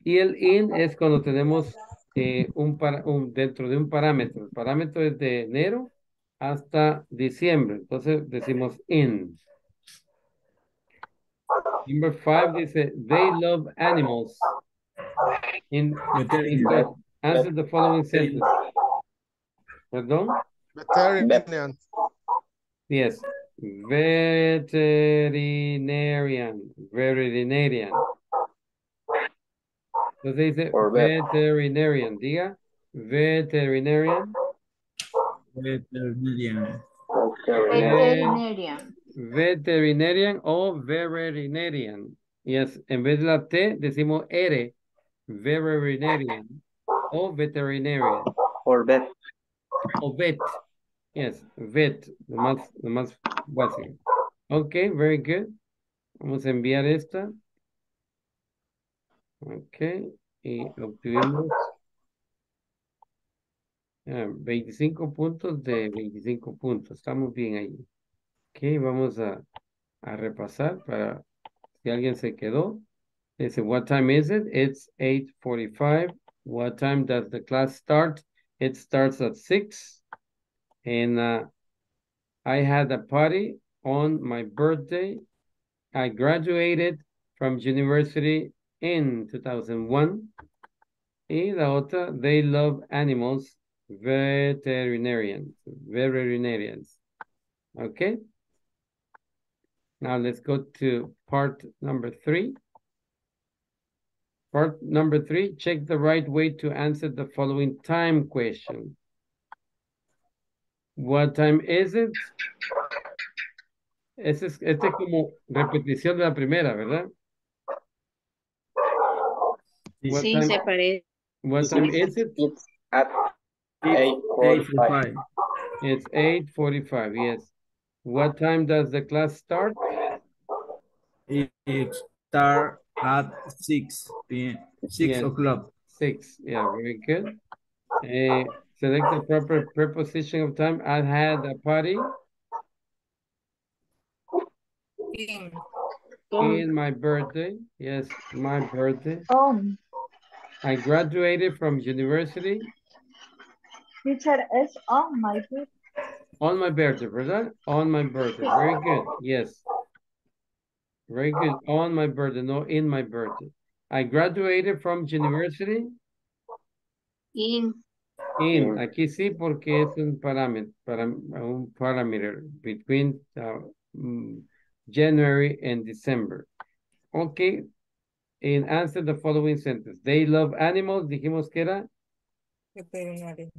y el in es cuando tenemos eh, un, para, un dentro de un parámetro. El parámetro es de enero hasta diciembre. Entonces decimos in. Number five dice, they love animals. In, Veterinario. answer the following sentence. Perdón? Veterinarian. Yes. Veterinarian. Veterinarian. Entonces dice Or veterinarian. Diga. Veterinarian. Veterinarian. veterinarian. Veterinarian o veterinarian. Yes. En vez de la T decimos R. Veterinarian. O veterinarian. Or vet. O vet. Yes, vet. Lo más, lo más básico. Ok, very good. Vamos a enviar esta. Ok. Y obtuvimos ah, 25 puntos de 25 puntos. Estamos bien ahí. Ok, vamos a, a repasar para si alguien se quedó. Dice, what time is it? It's 8.45. What time does the class start? It starts at 6. And uh, I had a party on my birthday. I graduated from university in 2001. Y la otra, they love animals, veterinarians, veterinarians. Okay. Now let's go to part number three. Part number three, check the right way to answer the following time question. What time is it? Este es, este es como repetición de la primera, ¿verdad? What Sí, time- se parece. What time is it? It's at Eight 8.45. forty-five. It's 8.45, yes. What time does the class start? It, it start at six p.m. Six Yes. o'clock. Six, yeah, very good. Eh, select the proper preposition of time. I had a party In. in my birthday. Yes, my birthday. Um, I graduated from university teacher is on my book. on my birthday, ¿verdad? On my birthday. Very good. Yes. Very good. On my birthday, no in my birthday. I graduated from university In. In. Aquí sí porque es un parámetro, para, un parámetro between uh, mm, January and December. Okay. and answer the following sentence. They love animals, dijimos que era Veterinario.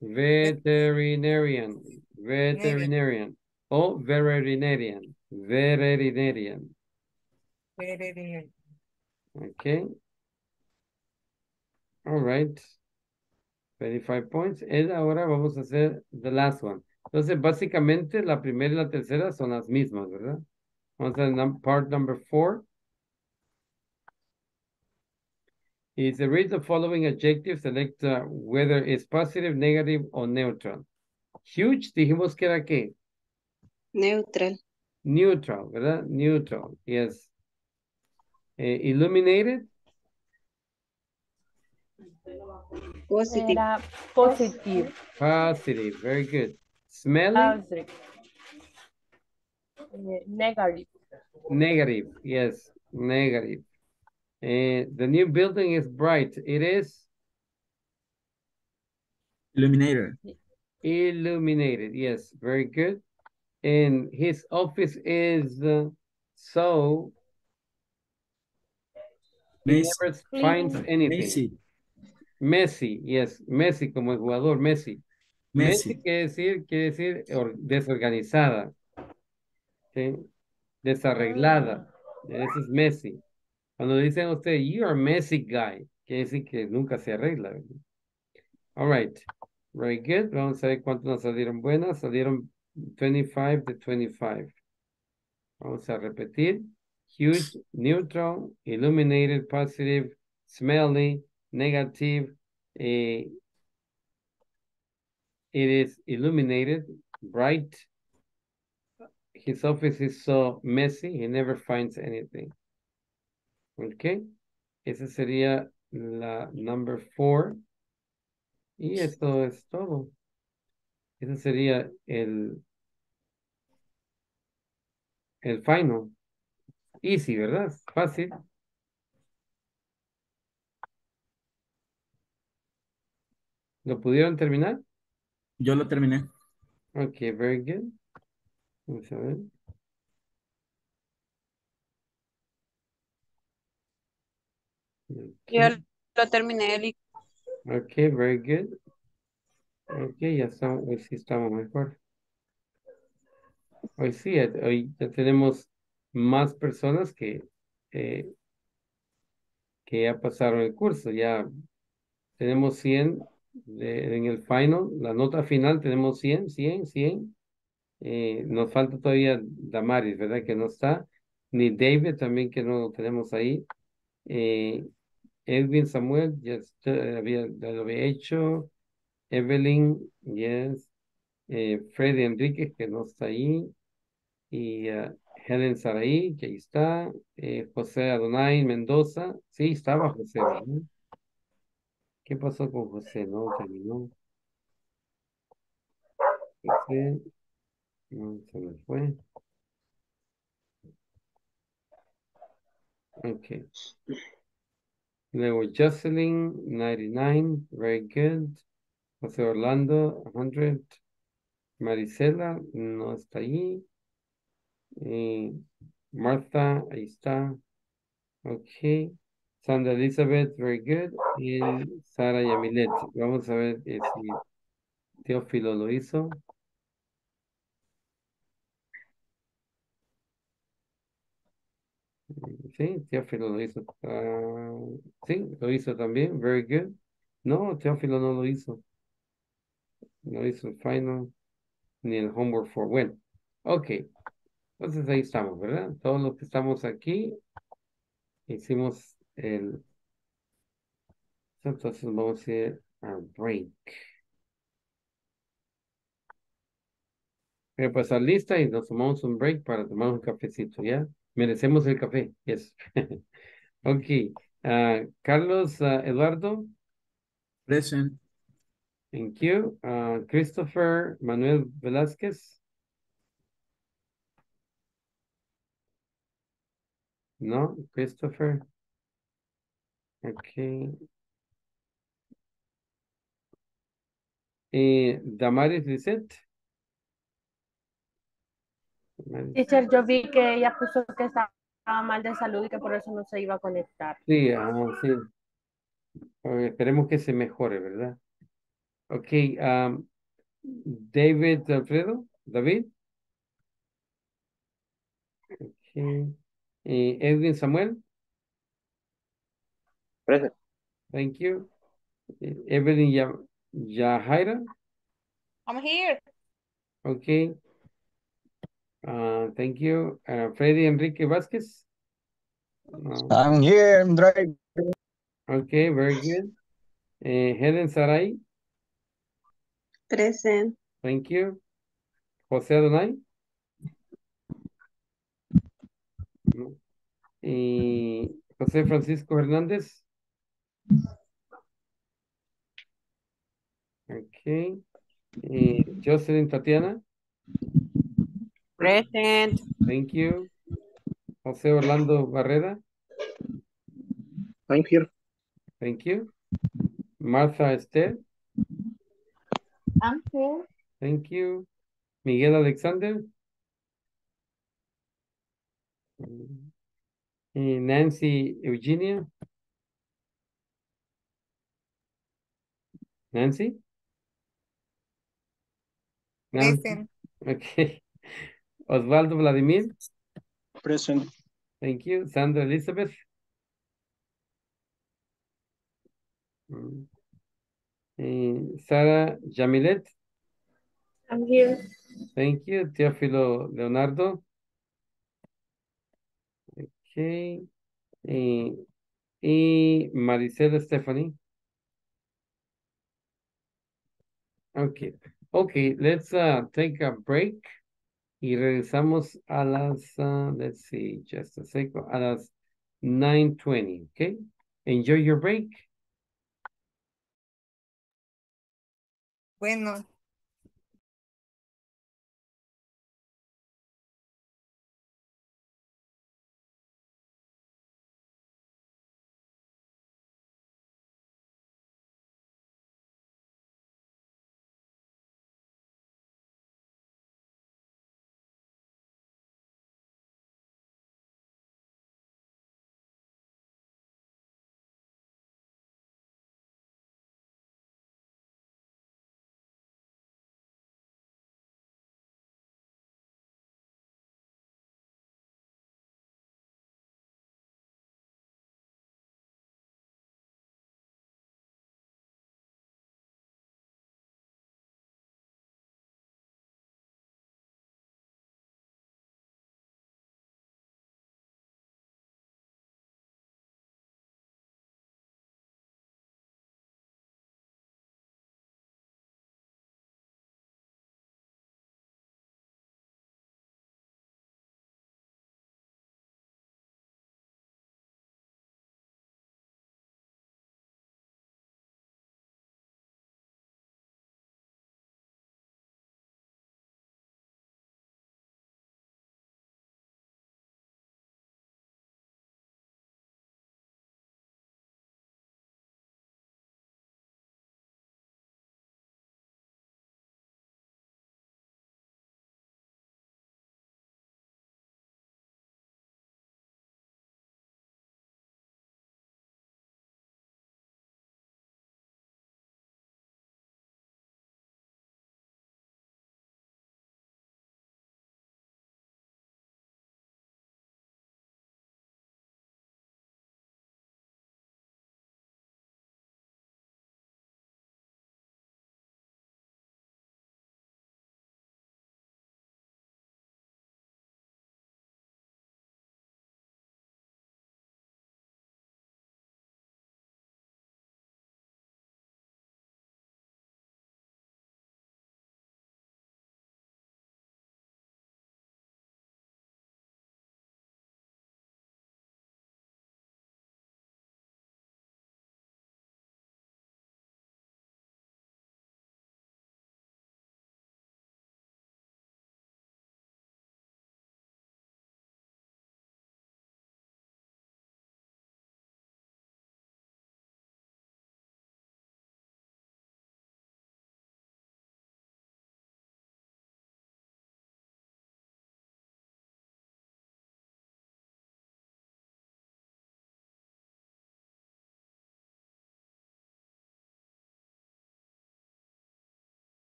veterinarian, veterinarian, o veterinarian, veterinarian, Veterinario. okay? All right. 25 points. And ahora vamos a hacer the last one. Entonces, básicamente, la primera y la tercera son las mismas, ¿verdad? Vamos a hacer num- part number four. Is to read the following adjectives, select uh, whether it's positive, negative, or neutral. Huge, dijimos que era qué? Neutral. Neutral, ¿verdad? Neutral, yes. Eh, illuminated, Positive. Era positive. positive, very good. Smelly, Positive. Negative. negative, yes, negative. Eh, the new building is bright. It is Illuminator. illuminated, yes, very good. And his office is uh, so he Messi. never finds anything. Messi. Messi, yes, Messi como el jugador, Messi. Messi Messi. quiere decir, quiere decir or- desorganizada, ¿sí? desarreglada. Ese es Messi. Cuando dicen a usted, you are Messi guy, quiere decir que nunca se arregla. ¿verdad? All right, very good. Vamos a ver cuántos nos salieron buenas. Salieron 25 de 25. Vamos a repetir. Huge, neutral, illuminated, positive, smelly, negative, eh, it is illuminated, bright. His office is so messy, he never finds anything. Okay, esa sería la number four. Y esto es todo. Ese sería el, el final. Easy, ¿verdad? Fácil. ¿Lo pudieron terminar? Yo lo terminé. Okay, very good. Vamos a ver. Yo lo terminé, Eli. Okay, very good. Okay, ya estamos, hoy sí estamos mejor. Hoy sí, hoy ya tenemos más personas que, eh, que ya pasaron el curso. Ya tenemos 100 de- en el final, la nota final tenemos 100, 100, 100. Eh, nos falta todavía Damaris, ¿verdad? Que no está. Ni David también que no lo tenemos ahí. Eh, Edwin Samuel, ya había, lo había hecho. Evelyn, yes. Eh, Freddy Enrique, que no está ahí. Y ah, Helen Saraí, que ahí está. Eh, José Adonai Mendoza. Sí, estaba José, ¿verdad? ¿Qué pasó con José? No terminó. José. No, se me fue. Ok. Luego Jocelyn, 99, very good. José Orlando, 100. Marisela, no está ahí. Eh, Martha, ahí está. Ok. Sandra Elizabeth, very good. Y Sara Yamilet. Vamos a ver eh, si Teófilo lo hizo. Sí, Teófilo lo hizo. Ah, sí, lo hizo también. Very good. No, Teófilo no lo hizo. No hizo el final ni el homework for. Bueno, ok. Entonces ahí estamos, ¿verdad? Todos los que estamos aquí hicimos el. Entonces vamos a hacer a break. Voy a pasar lista y nos tomamos un break para tomar un cafecito, ¿ya? Merecemos el café, yes. *laughs* Ok. ah, Carlos ah, Eduardo, Present. thank you. Ah, Christopher Manuel Velázquez. No, Christopher. Ok. Eh, Damaris Lisette. Teacher, yo vi que ella puso que estaba mal de salud y que por eso no se iba a conectar. Sí, ah, sí. Eh, esperemos que se mejore, ¿verdad? Ok, um, David Alfredo, David. Okay. Eh, Edwin Samuel. Present. Thank you. Evelyn Ya- Yahaira. I'm here. Okay. Uh, thank you. Uh, Freddy Enrique Vasquez. No. I'm here, I'm driving. Okay, very good. Eh, Helen Sarai. Present. Thank you. José Adonai. No. Y José Francisco Hernández. Okay. Y Jocelyn Tatiana. Present. Thank you. José Orlando Barrera. I'm here. Thank you. Martha Esther. I'm here. Thank you. Miguel Alexander. Y Nancy Eugenia. Nancy. Nancy. Present. Okay. Osvaldo Vladimir. Present. Thank you. Sandra Elizabeth. Y Sara Jamilet. I'm here. Thank you. Teófilo Leonardo. Okay. Y, y Maricela Stephanie. Okay. Okay, let's uh, take a break. Y regresamos a las, uh, let's see, just a second, a las 9.20, okay? Enjoy your break. Bueno,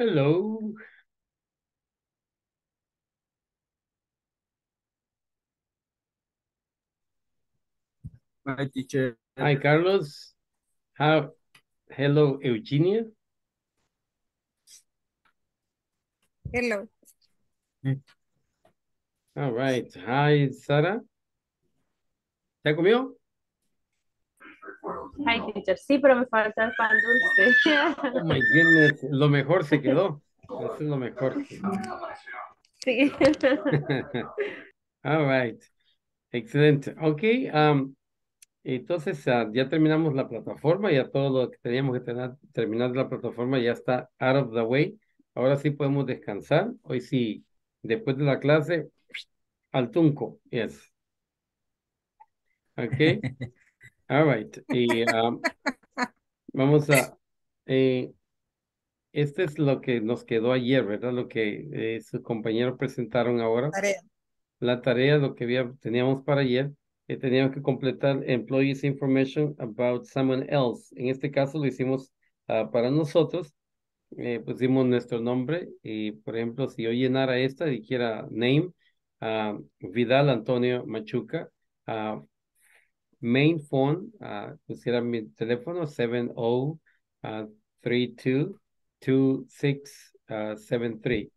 Hello. Hi, teacher. Hi, Carlos. How? Hello, Eugenia. Hello. All right. Hi, Sara. ¿Ya comió? Hi, teacher. Sí, pero me falta el pan dulce. Oh my goodness. Lo mejor se quedó. Eso es lo mejor. Sí. *laughs* All right. Excelente. Ok. um, entonces ah, ya terminamos la plataforma. Ya todo lo que teníamos que tener, terminar de la plataforma ya está out of the way. Ahora sí podemos descansar. Hoy sí, después de la clase, al tunco. Yes. Ok. *laughs* All right. Y *laughs* um, vamos a... eh, este es lo que nos quedó ayer, ¿verdad? Lo que eh, sus compañeros presentaron ahora. Tarea. La tarea, lo que había- teníamos para ayer, que teníamos que completar employees information about someone else. En este caso lo hicimos ah, para nosotros. Eh, pusimos nuestro nombre y, por ejemplo, si yo llenara esta, dijera name, ah, Vidal Antonio Machuca, ah, main phone, ah, pusiera mi teléfono 70322673.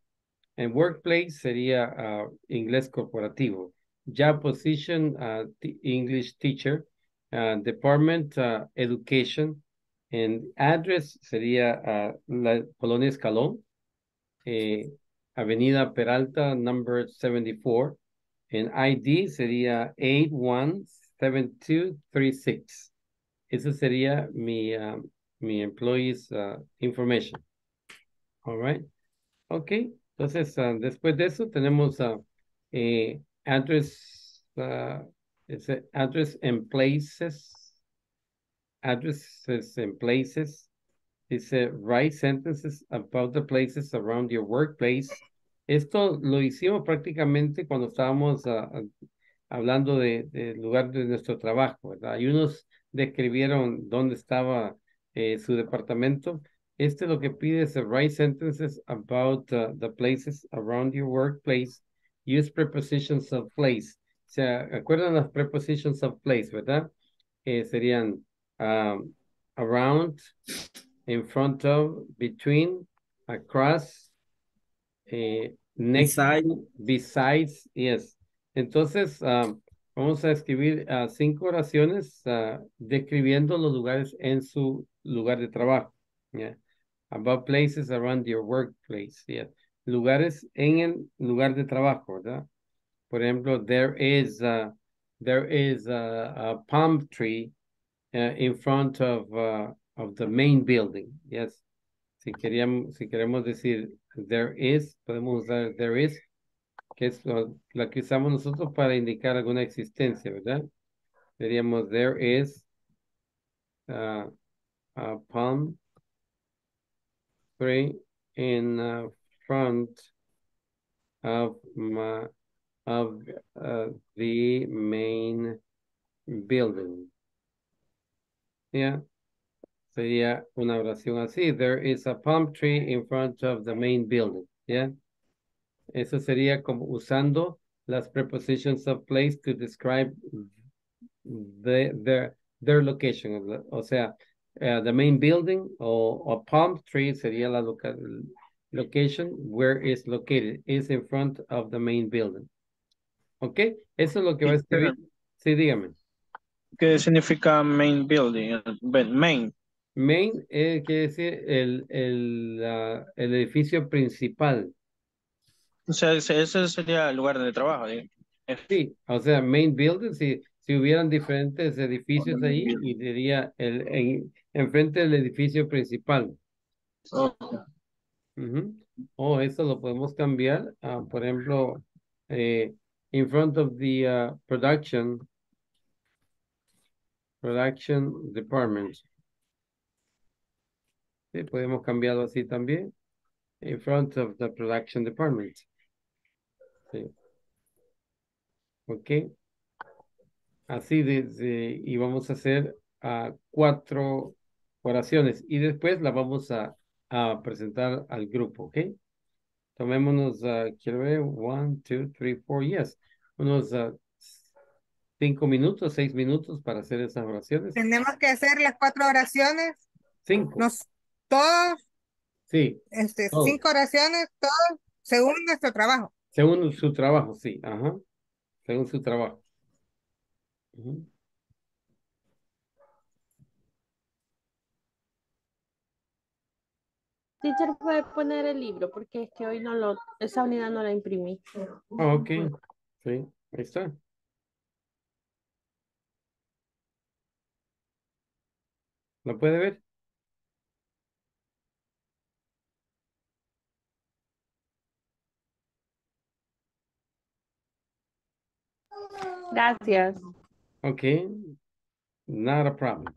And workplace sería ah, inglés corporativo. Job position, t- English teacher. Ah, department, ah, education. And address sería ah, la Colonia Escalón. eh, Avenida Peralta, number 74. And ID sería 817236. Eso sería mi, ah, mi employees ah, information. All right. Ok. Entonces, ah, después de eso tenemos ah, eh, address, address and places. Addresses and places. Dice, write sentences about the places around your workplace. Esto lo hicimos prácticamente cuando estábamos hablando de- del lugar de nuestro trabajo, ¿verdad? Y unos describieron dónde estaba eh, su departamento. Este lo que pide es write sentences about uh, the places around your workplace. Use prepositions of place. O sea, ¿acuerdan las prepositions of place, verdad? Eh, serían um, around, in front of, between, across, eh, next, Beside. besides, yes. Entonces, ah, vamos a escribir ah, cinco oraciones ah, describiendo los lugares en su lugar de trabajo. Yeah. About places around your workplace. Lugares en el lugar de trabajo, ¿verdad? Por ejemplo, there is a, there is a, a palm tree uh, in front of uh, of the main building. Yes. Si queríamos, si queremos decir there is, podemos usar there is, que es la que usamos nosotros para indicar alguna existencia, ¿verdad? Diríamos there is uh, a palm tree in front of my, of uh, the main building. Yeah. Sería una oración así. There is a palm tree in front of the main building. Yeah. Eso sería como usando las prepositions of place to describe the, their, their location. O sea, uh, the main building o a palm tree sería la loca location where it's located. Is in front of the main building. ¿Ok? Eso es lo que va a escribir. Sí, dígame. ¿Qué significa main building? Main. Main eh, quiere decir el, el, ah, el edificio principal. O sea, ese, sería el lugar de trabajo. Sí, o sea, main building, si, si hubieran diferentes edificios ahí, y diría el, en, enfrente del edificio principal. Ujú. O eso lo podemos cambiar, ah, por ejemplo, eh, in front of the ah, production, production department. Sí, podemos cambiarlo así también. In front of the production department. Sí. Ok. Así de, de- y vamos a hacer ah, cuatro oraciones y después la vamos a, a presentar al grupo, ¿ok? Tomémonos, ah, quiero ver, one, two, three, four, yes. Unos ah, cinco minutos, seis minutos para hacer esas oraciones. Tenemos que hacer las cuatro oraciones, Cinco, nos, todos, sí, este, Todos. cinco oraciones, todos según nuestro trabajo. Según su trabajo, sí, ajá, según su trabajo. Teacher puede poner el libro porque es que hoy no lo, esa unidad no la imprimí. Ah, ok, sí, ahí está. ¿Lo puede ver? Gracias. Ok, not a problem.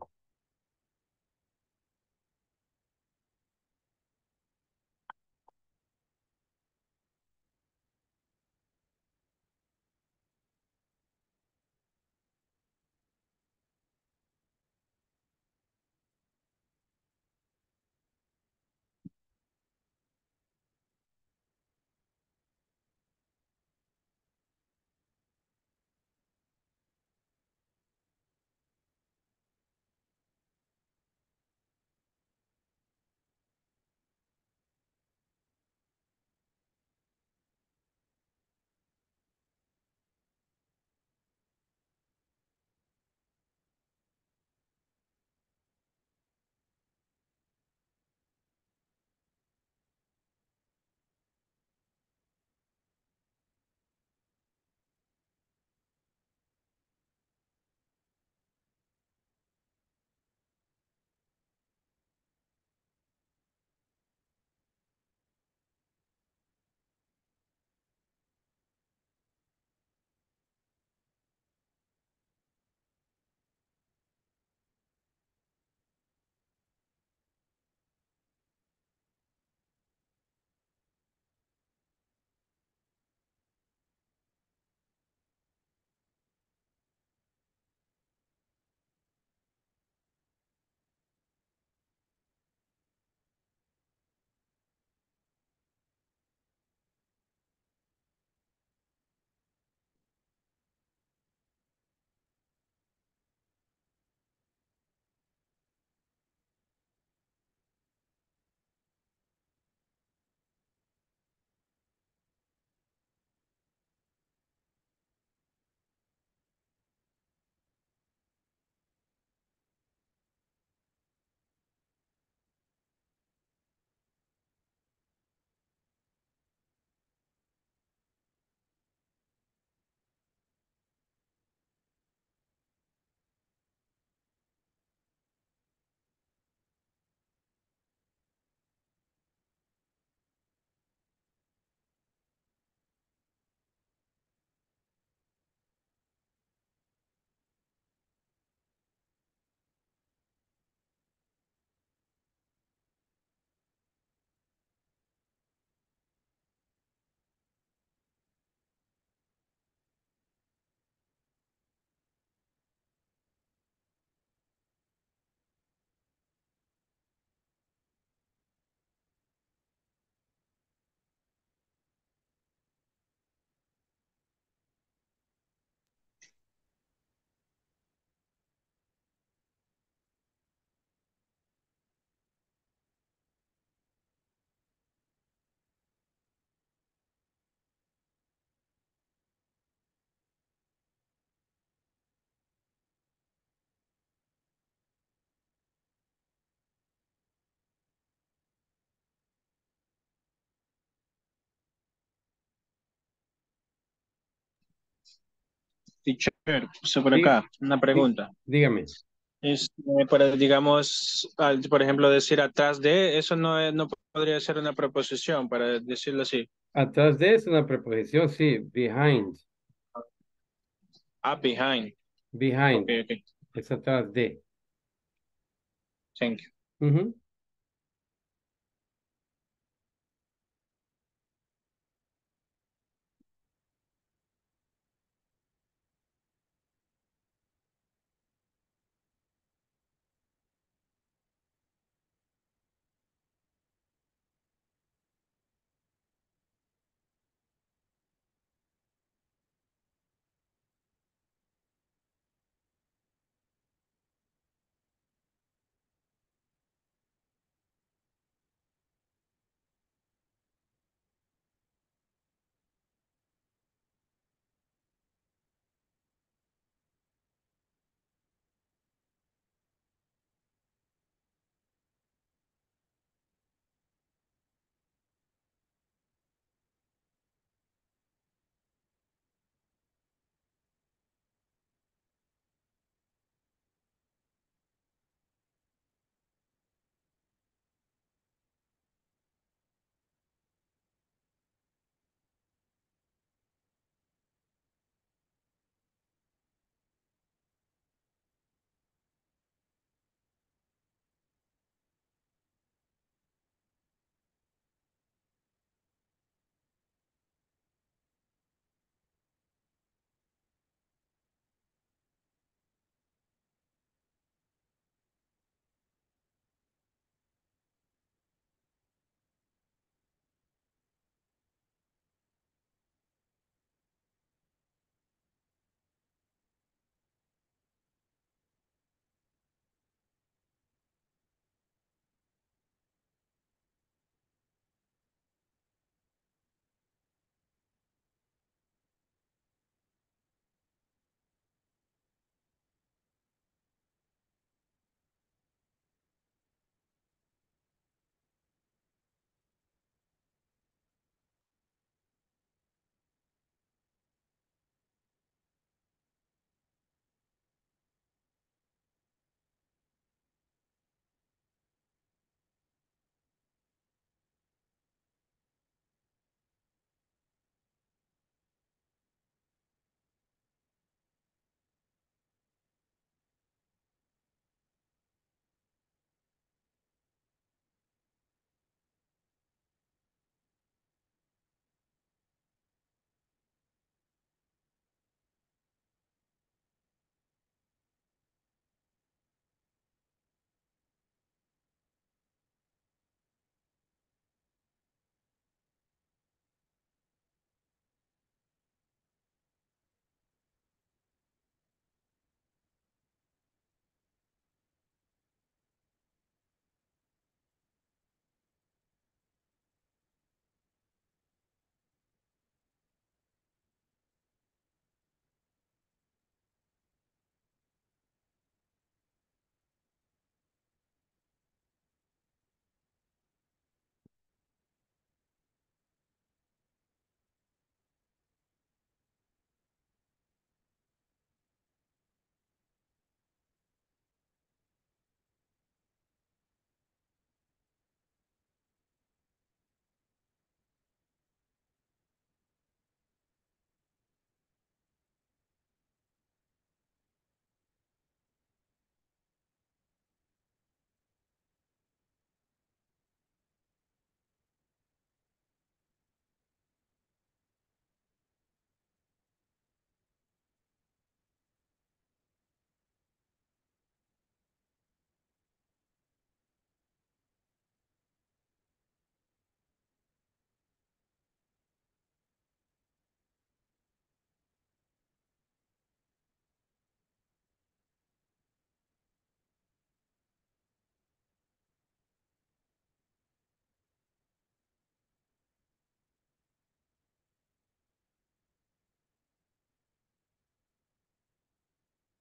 Teacher, Sí. acá una pregunta. Dígame. Es, eh, para, digamos, al- por ejemplo, decir atrás de, eso no, es- no podría ser una preposición, para decirlo así. Atrás de es una preposición, sí, behind, Ah, behind. behind, es atrás de. Thank you. Ujú.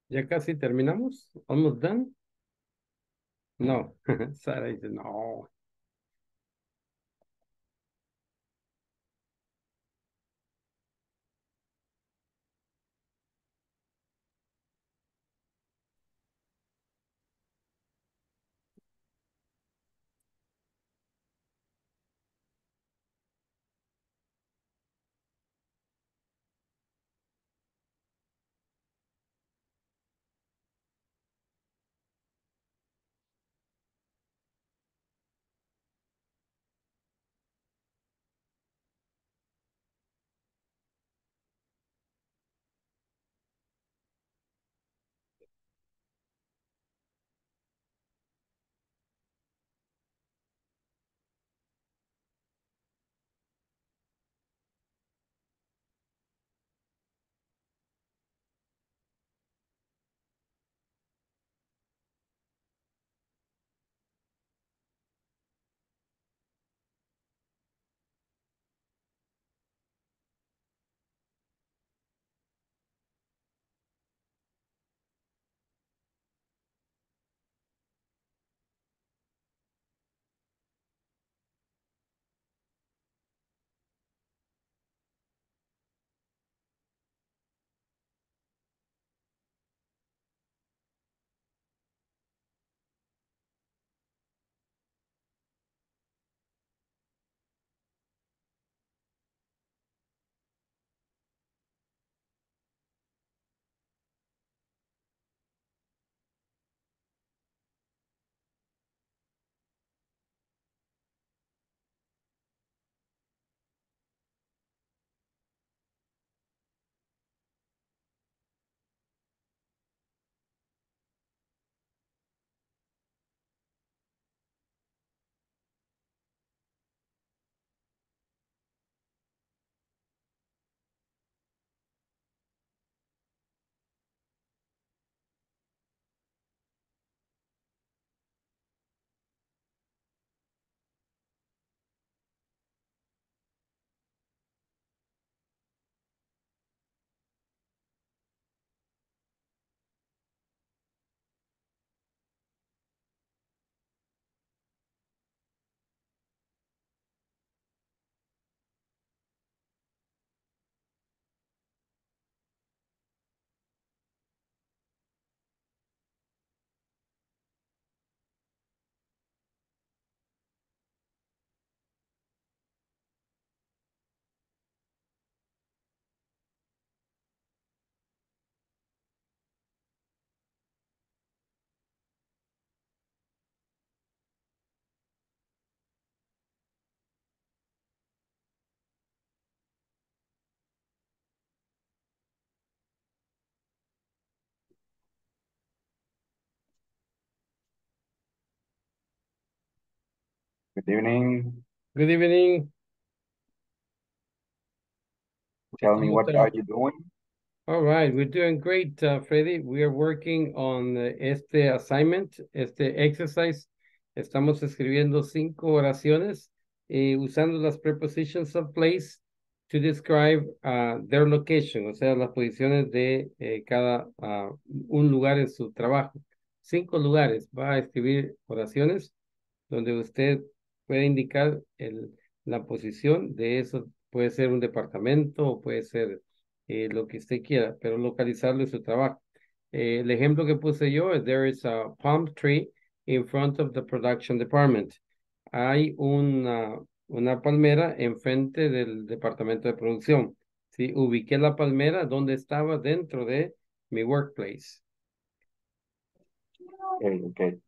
Ya casi terminamos. Almost done. No. *laughs* Sara dice no. Good evening. Good evening. Tell me ¿Cómo what are you doing? All right, we're doing great, uh, Freddy. We are working on uh, este assignment, este exercise. Estamos escribiendo cinco oraciones eh, usando las prepositions of place to describe uh, their location, o sea, las posiciones de eh, cada uh, un lugar en su trabajo. Cinco lugares. Va a escribir oraciones donde usted puede indicar la posición de eso. Puede ser un departamento o puede ser eh, lo que usted quiera, pero localizarlo en su trabajo. Eh, el ejemplo que puse yo es, there is a palm tree in front of the production department. Hay una, una palmera enfrente del departamento de producción. ¿sí? Ubiqué la palmera donde estaba dentro de mi workplace. Okay, okay.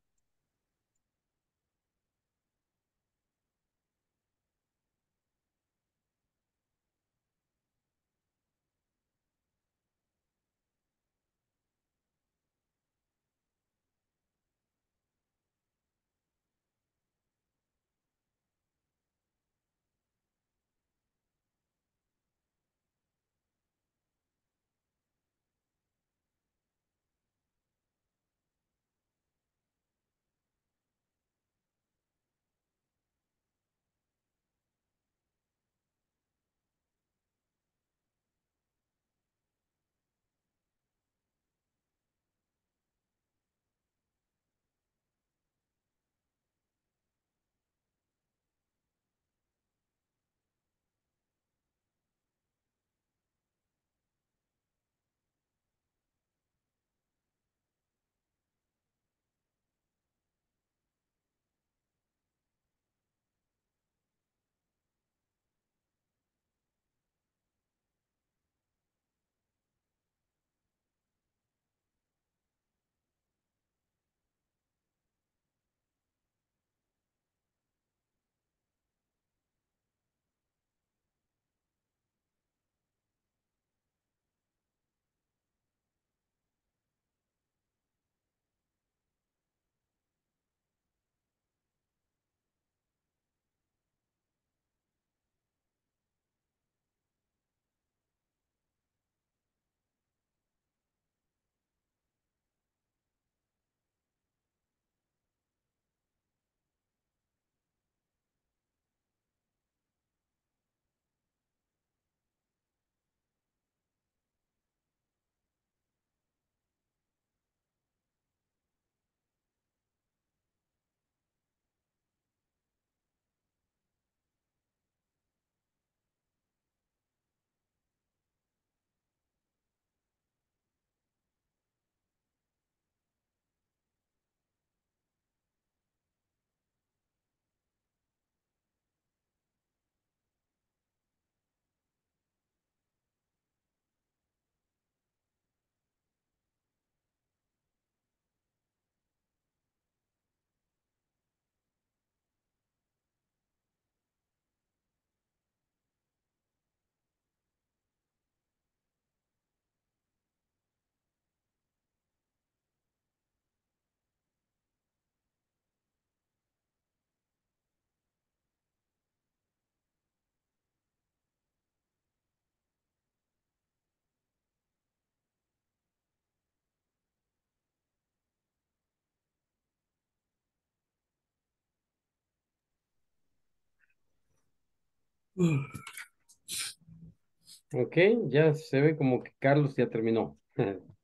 Ok, ya se ve como que Carlos ya terminó. *laughs*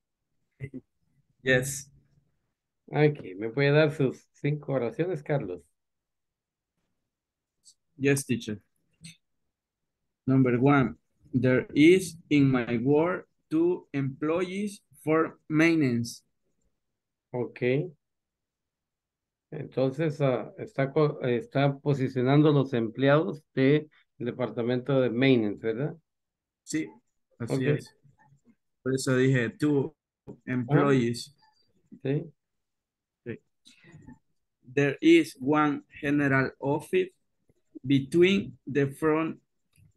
Yes. Ok, ¿me puede dar sus cinco oraciones, Carlos? Yes, teacher. Number one, there is in my work two employees for maintenance. Ok. Entonces, ah, está, está posicionando los empleados del departamento de maintenance, ¿verdad? Sí, así es. Por eso dije two employees. Sí. Okay. There is one general office between the front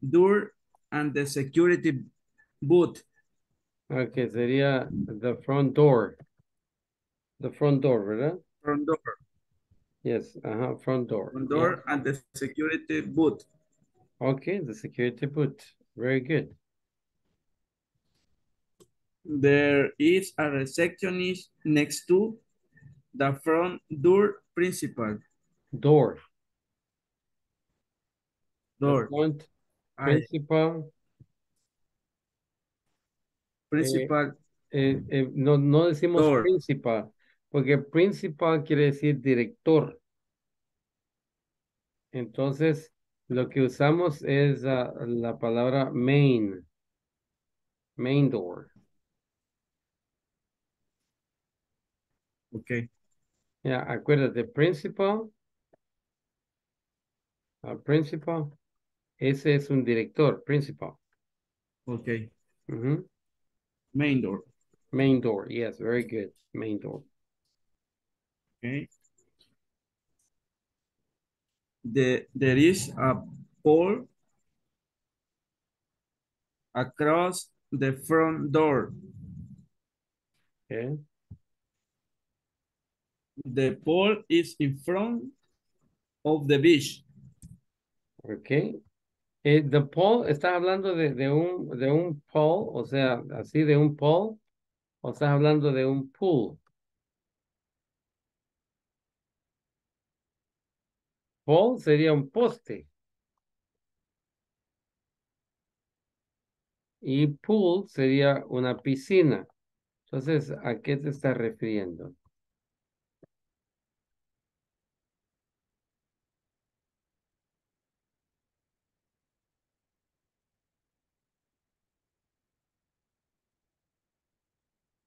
door and the security booth. Ok, sería the front door. The front door, ¿verdad? Front door, Yes, ajá, front door. front yeah. door and the security booth. Okay, the security booth. Very good. There is a receptionist next to the front door principal. Door. The Door. front Ay, principal. principal. eh, eh, no, no decimos Door. principal, porque principal quiere decir director. Entonces, lo que usamos es ah, la palabra main. Main door. Okay. Ya, acuérdate, principal. ah, principal. Ese es un director, principal. Okay. Ujú. Main door. Main door, yes, very good. Main door. Okay. The, there is a pole across the front door. Okay. The pole is in front of the beach. Okay. Eh, the pole, ¿estás hablando de, de un, de un pole, o sea, así de un pole, o estás hablando de un pool? Pole sería un poste. Y pool sería una piscina. Entonces, ¿a qué te estás refiriendo?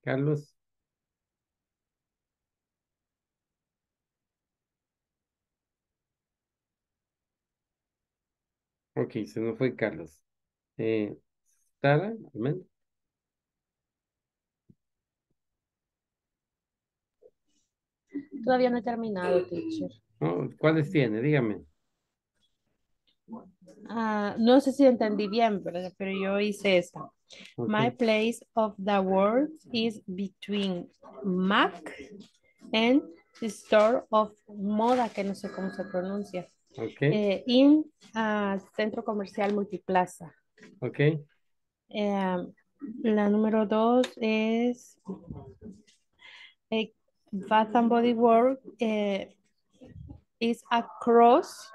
Carlos. Ok, se nos fue Carlos. Eh, Sara, amén. Todavía no he terminado, teacher. Oh, ¿Cuáles tiene? Dígame. Ah, no sé si entendí bien, pero yo hice esta. My place of the world is between Mac and the store of moda, que no sé cómo se pronuncia, Ok, eh, in ah, Centro Comercial Multiplaza. ok. Eh, la número dos es eh, Bath and Body Works eh, is across,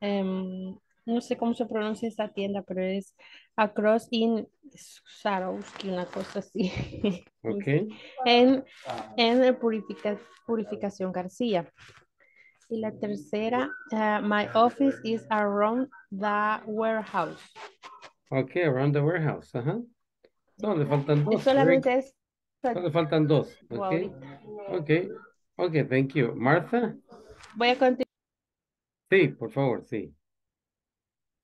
em, no sé cómo se pronuncia esta tienda, pero es across in Sarowski, una cosa así. Ok, *laughs* en, en Purifica- Purificación García. Y la tercera, ah, my office is around the warehouse. ok, around the warehouse, ajá. No, le faltan Y dos. very solamente es Solo faltan dos, ok. ahorita. Ok, ok, thank you. Martha? Voy a continuar. Sí, por favor, sí.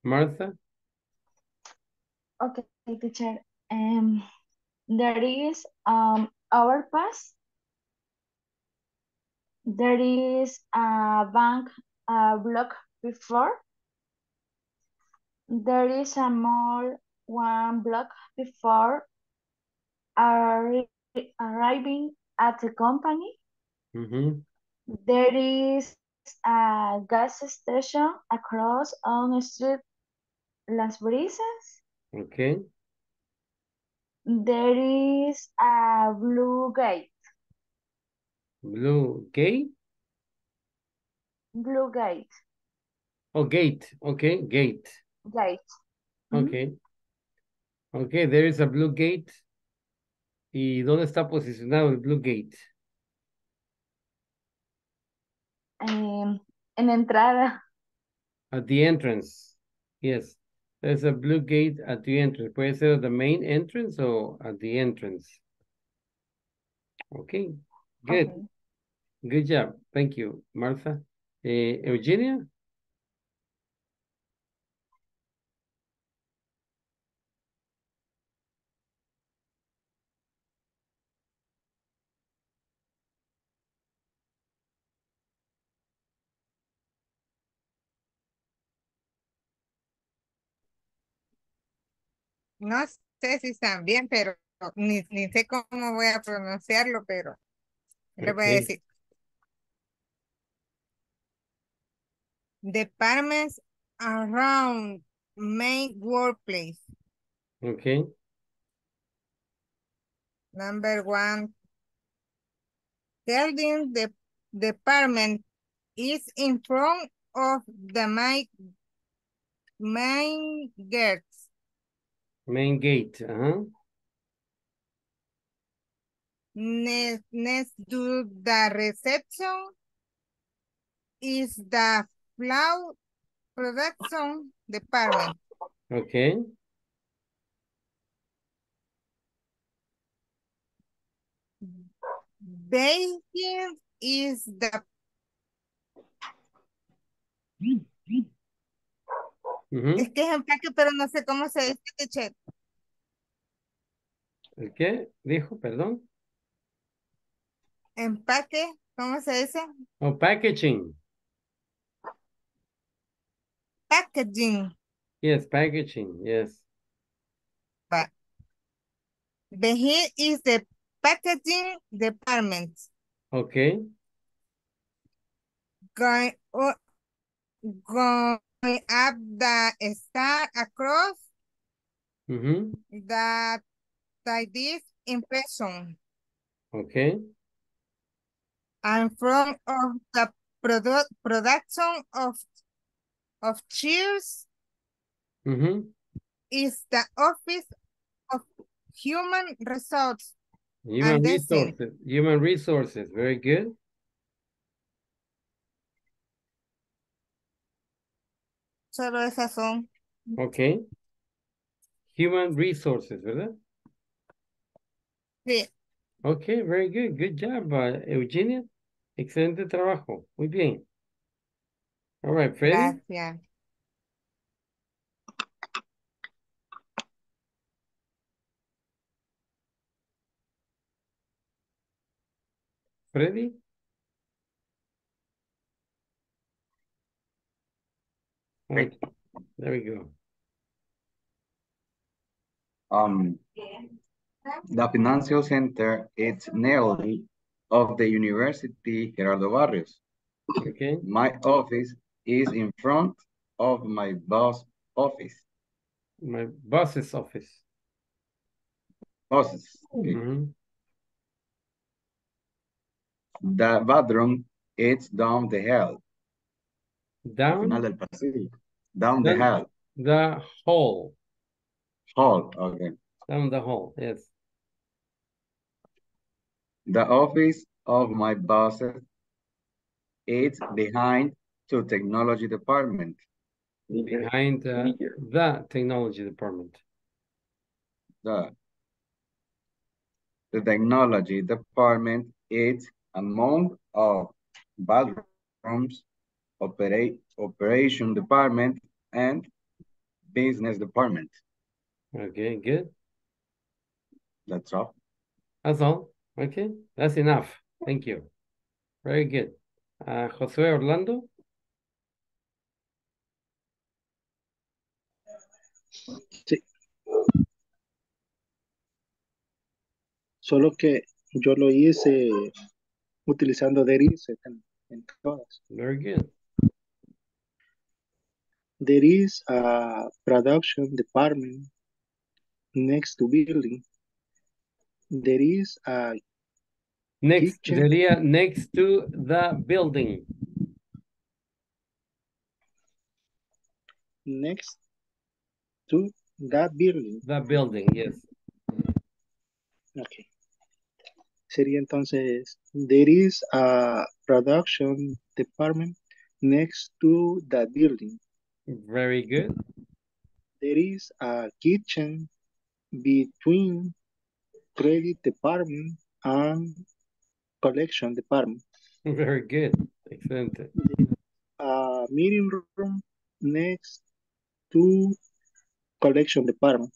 Martha? Okay, teacher. Um, there is um overpass. There is a bank uh, block before. There is a mall one block before arri- arriving at the company. Ujú, There is a gas station across on the street Las Brisas. Ok, There is a blue gate. Blue Gate, Blue gate. Oh, gate. Okay, gate. Gate. Ujú. Okay. Okay, there is a blue gate. ¿Y dónde está posicionado el blue gate? Em, en la entrada. At the entrance. Yes. There's a blue gate at the entrance. Puede ser the main entrance or at the entrance. Okay. Good. Good job. Thank you, Martha. Eh, Eugenia? No sé si están bien, pero ni, ni sé cómo voy a pronunciarlo, pero le voy a decir. Departments around main workplace. Okay. Number one. Building the department is in front of the main, main gates. Main gate. Ajá. Next, next to the reception is the flower production department. Okay. Baking is the es que es empaque, pero no sé cómo se dice. ¿El qué? Dijo, perdón. Empaque, ¿cómo se dice? Oh, packaging. Packaging. Yes, packaging. Yes. But the here is the packaging department. Okay. Going, o- going up the star across Ujú. that like this impression Okay. And from of the product production of of cheers Ujú. is the office of human resource Human resources. Human resources. Very good. Solo esas son. Okay. Human resources, ¿verdad? Sí. Okay, very good. Good job, uh, Eugenia. Excelente trabajo. Muy bien. All right, Freddy. Gracias. Freddy. Okay, there we go. Um, the Financial Center is nearly of the University Gerardo Barrios. Okay. My office is in front of my boss office. My boss's office. Bosses. okay. Mhm. The bathroom is down the hall. Down final del pasillo. Down the Down- hall. the hall. Hall, okay. Down the hall. Yes. The office of my boss is behind to technology department. Behind uh, the technology department. The, the technology department is among of bathrooms, operate, operation department, and business department. Okay, good. That's all. That's all. Okay, that's enough. Thank you. Very good. Uh, Josue Orlando. Solo que yo lo hice utilizando there is en, en todas. Very good. There is a production department next to building. There is a Next, sería next to the building. next to that building. The building, yes. Okay. Sería entonces, there is a production department next to the building. Very good. There is a kitchen between credit department and collection department. Very good. Excelente. A meeting room next to collection department.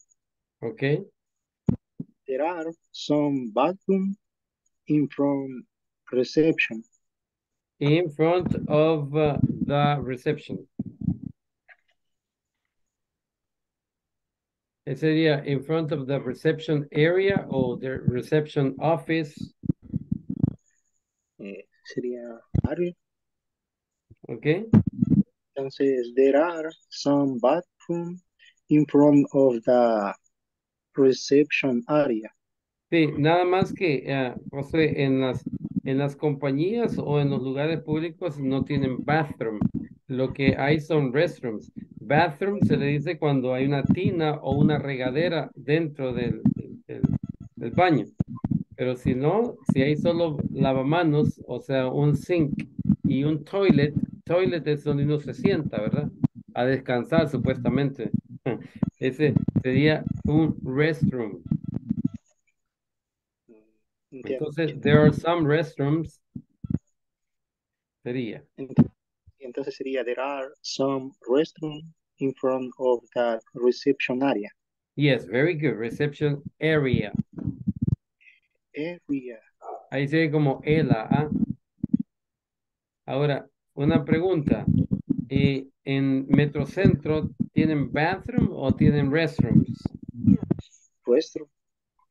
Okay. There are some bathroom in front reception. In front of uh, the reception. It sería in front of the reception area or the reception office. Sería área. Okay. Entonces, there are some bathroom in front of the reception area. Sí, nada más que, eh, José, en las, en las compañías o en los lugares públicos no tienen bathroom. Lo que hay son restrooms. Bathroom se le dice cuando hay una tina o una regadera dentro del, del, del baño. Pero si no, si hay solo lavamanos, o sea, un sink y un toilet, toilet es donde uno se sienta, ¿verdad? A descansar supuestamente. *laughs* Ese sería un restroom. Entiendo. Entonces, there are some restrooms. Sería. Ent- Entonces sería, there are some restroom in front of the reception area. Yes, very good. Reception area. Area. Ahí se ve como ELA. ¿ah? Ahora, una pregunta. ¿Y en Metrocentro tienen bathroom o tienen restrooms? Restroom.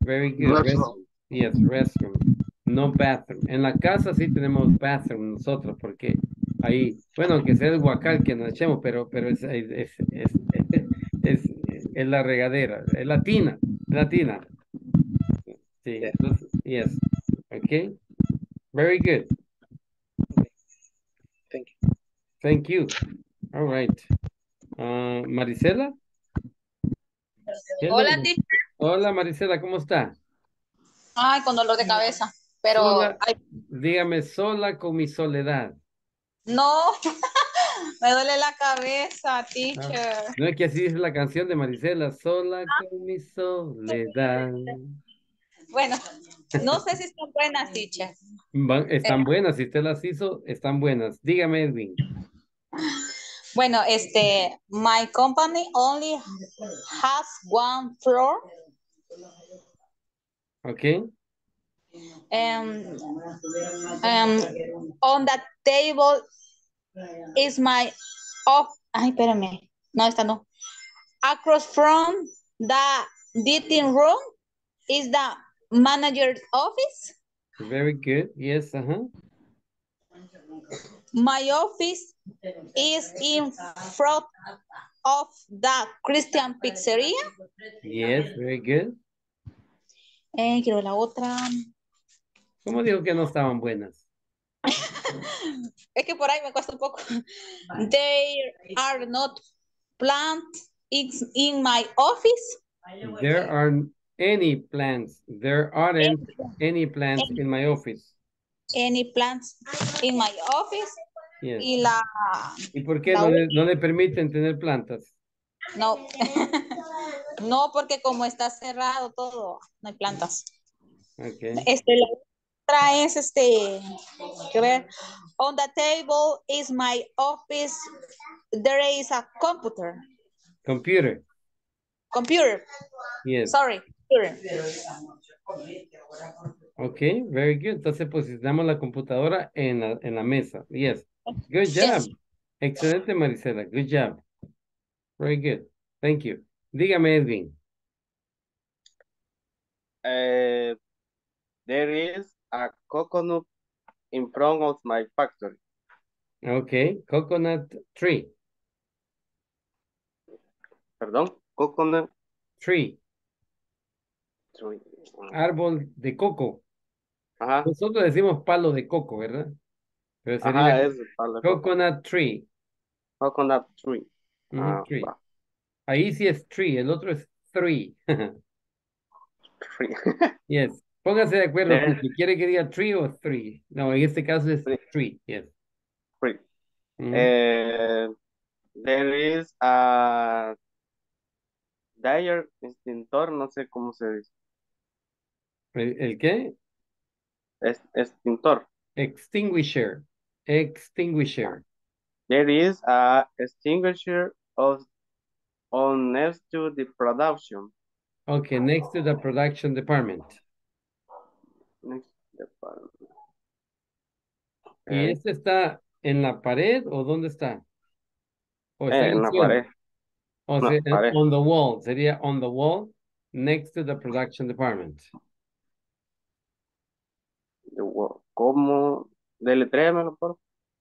Very good. Restroom. Yes, restroom. No bathroom. En la casa sí tenemos bathroom nosotros porque ahí, bueno, que sea el guacal que nos echemos, pero, pero es, es, es, es, *laughs* la regadera, es la tina, la tina. Sí, entonces, yes. Okay. Very good. Thank you. Thank you. All right. Ah, Marisela. Hola, teacher. Hola, Marisela, ¿cómo está? Ay, con dolor de cabeza. Pero, Sola- ay, dígame, sola con mi soledad. no, *laughs* me duele la cabeza, teacher. No es que así dice la canción de Marisela, sola con mi soledad. Bueno, no sé si están buenas. Van- están Eh. buenas, si usted las hizo, están buenas. Dígame, Edwin. Bueno, este, my company only has one floor. ¿Ok? Um, um, on the table is my off. Ay, espérame. No, esta no. Across from the meeting room is the manager's office. Very good. Yes, uh-huh. My office is in front of the Christian Pizzeria. Yes, very good. Eh, quiero la otra. ¿Cómo dijo que no estaban buenas? *laughs* Es que por ahí me cuesta un poco. There are not plants in, in my office. There aren't any plants. There aren't any plants in my office. Any plants in my office. Yes. Y la... ¿Y por qué la no le, no le permiten tener plantas? No. *laughs* no, porque como está cerrado todo, no hay plantas. Okay. Este, la otra es este, que ver, on the table is my office, there is a computer, Computer. computer, Yes. sorry, computer. Okay, very good. Entonces posicionamos la computadora en la, en la mesa. Yes. Good job. Yes. Excelente, Marisela. Good job. Very good. Thank you. Dígame, Edwin. Uh, there is a coconut in front of my factory. Okay, coconut tree. Perdón, coconut Tree. Tree. Árbol de coco. Ajá, Nosotros decimos palo de coco, ¿verdad? Pero ajá, sería es para la coco- coconut tree. coconut tree. Ah, tree. va. Ahí sí es tree, el otro es three. *laughs* Three. *laughs* Yes. Póngase de acuerdo There- si quiere que diga three o three. No, en este caso es three. Yes. Three. Ujú. Eh, there is a dryer extintor, no sé cómo se dice. ¿El, el qué? Es, extintor. Extinguisher. Extinguisher. There is a extinguisher of on next to the production. Okay, next to the production department. Next production. ¿Y este está en la pared o dónde está? ¿O está Eh, en la pared. O No, sea, pared. on the wall. Sería on the wall next to the production department. Wall. ¿Cómo? Deletréamelo, por.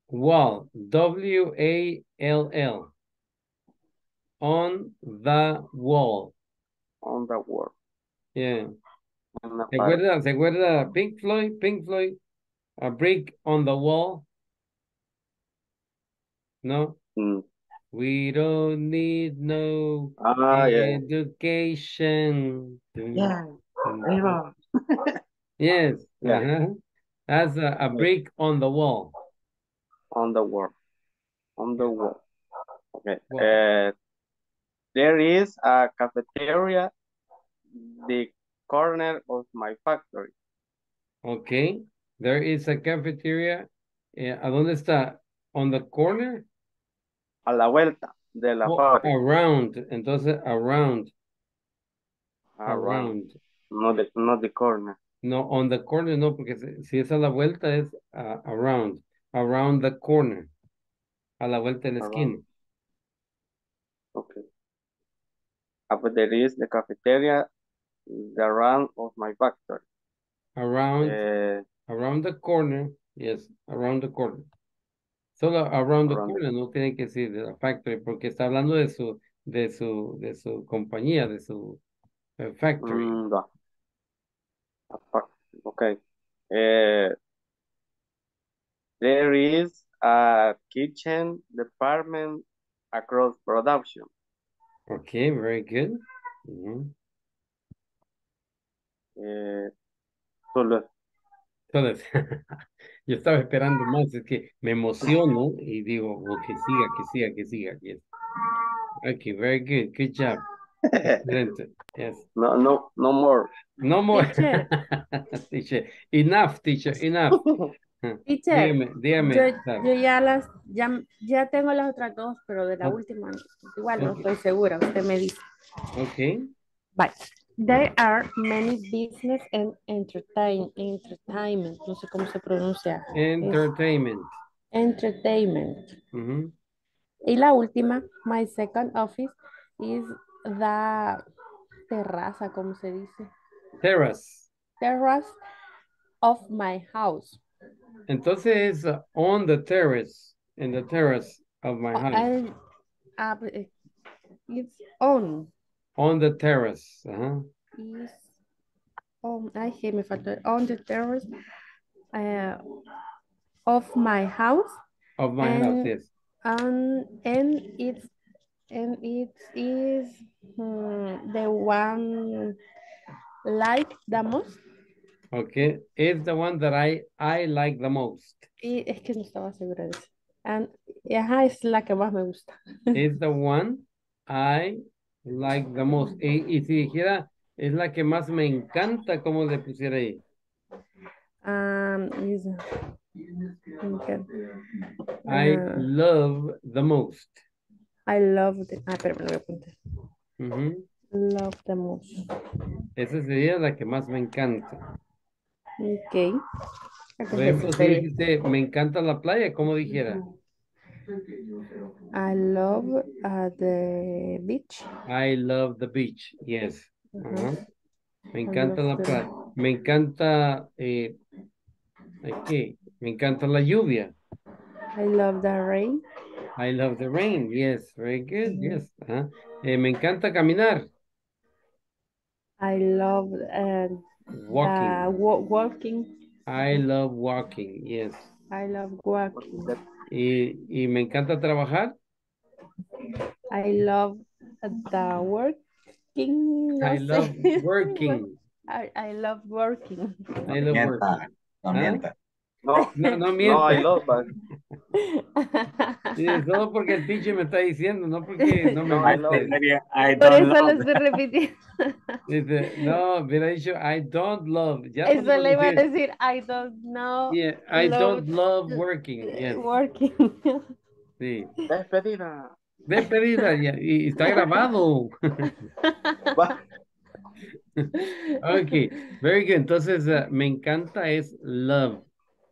Wall. W-A-L-L. On the wall. On the wall. Yeah. ¿Se acuerda, ¿Se acuerda Pink Floyd? Pink Floyd. A brick on the wall. No. Mm. We don't need no Ah, yeah. education. Yeah, va. Yes. Yeah. uh-huh. That's a, a brick on the wall. On the wall. On the wall. Okay. Uh, there is a cafeteria the corner of my factory. Okay. There is a cafeteria. Eh, ¿A dónde está? On the corner? A la vuelta de la Oh, fábrica. around. Entonces, around. Around. Around. No the, not the corner. No, on the corner no, porque si, es a la vuelta es ah, around. Around the corner. A la vuelta de la Around. esquina. Okay. Ah, but there is the cafeteria the around of my factory. Around. Eh, Around the corner. Yes, around the corner. Solo around the Around the- corner, no tiene que decir de la factory, porque está hablando de su, de su, de su compañía, de su eh, factory. mm. Apa- Okay. Eh, there is a kitchen department across production. Okay, very good. Ujú. Eh, solo- Entonces, *laughs* yo estaba esperando más, es que me emociono y digo, oh, que siga, que siga, que siga. Yes. Okay, very good. Good job. Excelente. Yes. no, no, no more. No more. Teacher. *laughs* Teacher. Enough, teacher, enough. *laughs* Teacher, Dígame, dígame. yo, ya las, ya, ya tengo las otras dos, pero de la Ok. última igual no Ok. estoy segura, usted me dice. Okay. Bye. There are many business and entertain, entertainment, no sé cómo se pronuncia. Es Entertainment. entertainment. Y la última, my second office is the terraza, ¿cómo se dice? Terrace. Terrace of my house. Entonces, uh, on the terrace, in the terrace of my house. and, eh, it's on. On the terrace. Ajá. is on, ay, me faltó, on the terrace uh, of my house Of my house, yes. and, and it's and it is hmm, the one like the most Okay. It's the one that I, I like the most. y es que no estaba segura de eso and, ajá, es la que más me gusta *laughs* It's the one I like the most. Y, y si dijera, es la que más me encanta, ¿cómo le pusiera ahí? um, is, okay. I Ah, love the most. I love the, ah, pero me lo voy a apuntar Ujú. love the most Esa sería la que más me encanta. ok Por ejemplo, si dijiste, me encanta la playa, ¿cómo dijera? I love uh, the beach. I love the beach. Yes. Ajá. Me encanta la the- playa. Me encanta, eh, ¿qué? Me encanta la lluvia. I love the rain. I love the rain. Yes, very good. Yes. Ajá. Eh, me encanta caminar. I love uh, the Walking. wa- walking. I love walking. Yes. I love walking. Y, y me encanta trabajar. I love the working. no I sé. love *laughs* working. I, I love working. I love Mienta, working. no ¿Ah? mienta. *laughs* No, No, no no, mienta. I love. *laughs* Sí, solo porque el teacher me está diciendo, no porque no me No, I Por don't eso lo love. estoy repitiendo. *laughs* Dice, no, hubiera dicho I don't love. Ya Eso le iba a decir, I don't know. yeah, I love don't love working. Yes, working. sí. Despedida. Despedida, ya, y está grabado. Ok, very good. Entonces, uh, me encanta es love.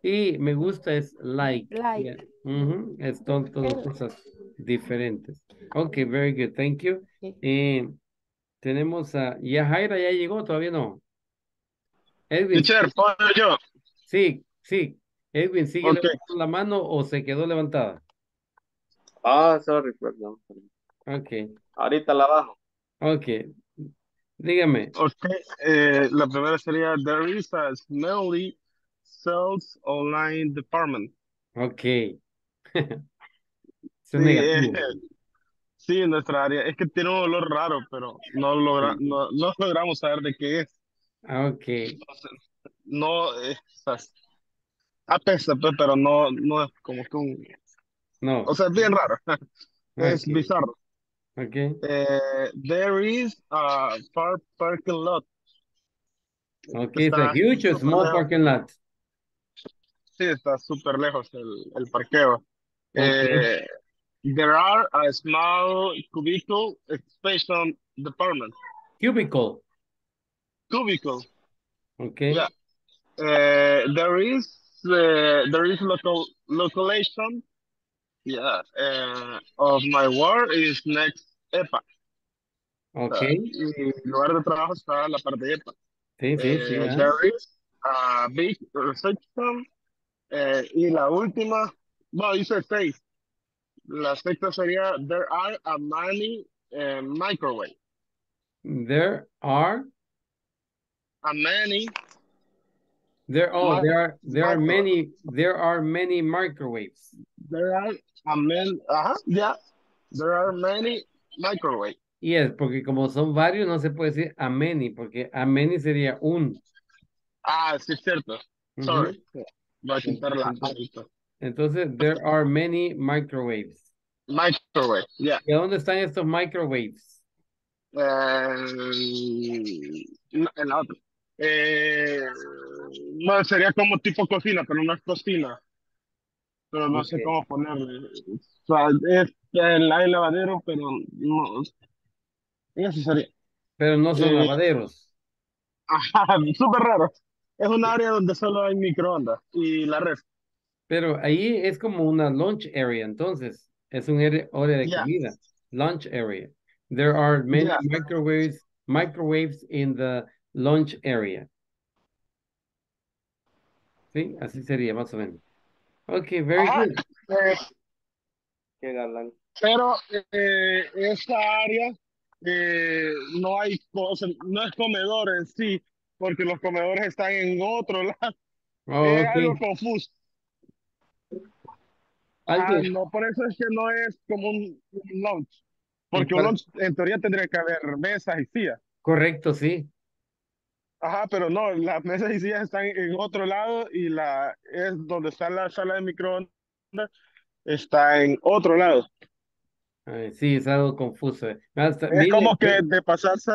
Y me gusta es like. Like. Yeah. Es ton- todas cosas diferentes. Ok, very good. Thank you. Ok. Eh, tenemos a Yajaira, ya llegó, todavía no. Edwin, Teacher, ¿puedo yo? sí, sí. Edwin, ¿sigue Ok. levantando la mano o se quedó levantada? Ah, sorry, perdón. Ok, Ahorita la bajo. ok. Dígame. Ok, eh, la primera sería There is a smelly sales online department. Ok. *laughs* Sí, eh, sí, en nuestra área. Es que tiene un olor raro, pero no, logra, no, no logramos saber de qué es. Ah, Ok. Entonces, no, eh, o sea, apesta, pues, pero no, no es como que un... No. O sea, es bien raro. *laughs* Es bizarro. Ok. Eh, there is a far parking lot. Ok, it's a huge small parking lot. Sí, está súper lejos el, el parqueo. Eh, there are a small cubicle expansion department. Cubicle. Cubicle, Ok. yeah. Eh, there is uh, there is local localization, yeah, uh, of my work is next EPA. O Ok. sea, mi lugar de trabajo está en la parte de EPA. Sí, sí, sí. There is a big reception. Eh, y la última, bueno, dice seis. La sexta sería, there are a many eh, microwave. There are, A many there, oh, mi- there are, there are many, there are many microwaves. There are a man, ajá, yeah. There are many microwave. Yes, porque como son varios, no se puede decir a many, porque a many sería un. Ah, sí, es cierto. Sorry. Voy a quitar la Entonces, there are many microwaves. Microwave, yeah. ¿Y dónde están estos microwaves? Eh, en la otra. Eh, no, sería como tipo cocina, pero no es cocina. Pero no sé Ok. cómo ponerle. O sea, es el hay lavadero, pero no. Eso sería. Pero no son Eh, lavaderos. *laughs* ajá, súper raro. Es un área donde solo hay microondas y la red. Pero ahí es como una lunch area, entonces. Es un área área de Yeah, comida. Lunch area. There are many yeah. microwaves, microwaves in the lunch area. Sí, así sería más o menos. Okay, very Ajá, good. eh, Qué galán. pero eh, esa área eh, no hay cosa, no es comedor en sí, porque los comedores están en otro *laughs* lado. Oh, Es algo confuso. Algo, no, por eso es que no es como un, un lunch, y porque un lunch en teoría tendría que haber mesas y sillas. correcto, sí. Ajá, pero no, las mesas y sillas están en otro lado y la es donde está la sala de microondas está en otro lado. Ay, sí, es algo confuso. Hasta- Es como que de pasarse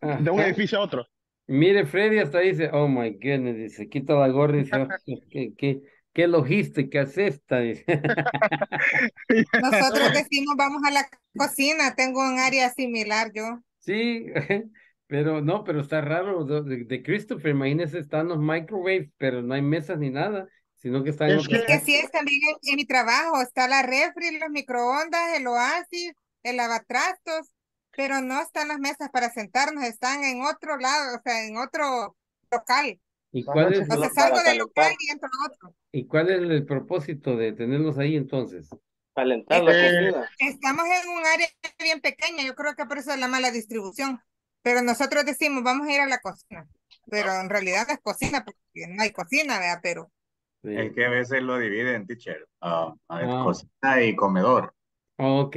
de un edificio a otro. Mire, Freddy hasta dice, oh my goodness, dice, quita la gorra y dice, "Oh, *laughs* qué, qué, qué logística es esta, dice. *laughs* Nosotros *laughs* decimos vamos a la cocina, tengo un área similar yo. Sí, pero no, pero está raro. De, de- Christopher, imagínese, están los microwaves, pero no hay mesas ni nada, sino que están en Es que también en, en mi trabajo, está la refri, los microondas, el oasis, el lavatrastos, pero no están las mesas para sentarnos, están en otro lado, o sea, en otro local. ¿Y cuál es, O sea, salgo del local y entro a otro. y cuál es el propósito de tenerlos ahí entonces? calentar la Eh, estamos en un área bien pequeña, yo creo que por eso es la mala distribución. Pero nosotros decimos, vamos a ir a la cocina. Pero en realidad es cocina, porque no hay cocina, ¿verdad? Pero Sí. Es que a veces lo dividen, teacher. ah, a Ah, cocina y comedor. Ok.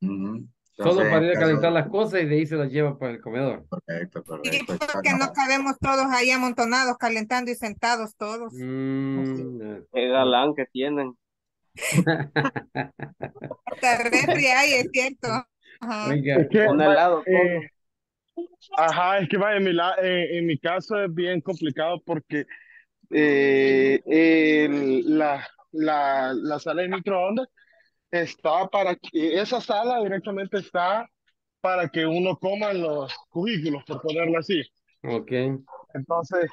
Ujú. Solo Entonces, para ir a en calentar las cosas y de ahí se las lleva para el comedor. Correcto, Sí, correcto. porque no cabemos todos ahí amontonados, calentando y sentados todos. Mm, Qué galán que tienen. Hasta refri hay, es cierto. Ajá. *laughs* Es que, Un helado, eh, ajá, es que vaya, en mi, la- eh, en mi caso es bien complicado porque eh, el- la, la, la sala de microondas está para que, esa sala directamente está para que uno coma los cubículos, por ponerlo así. ok. Entonces,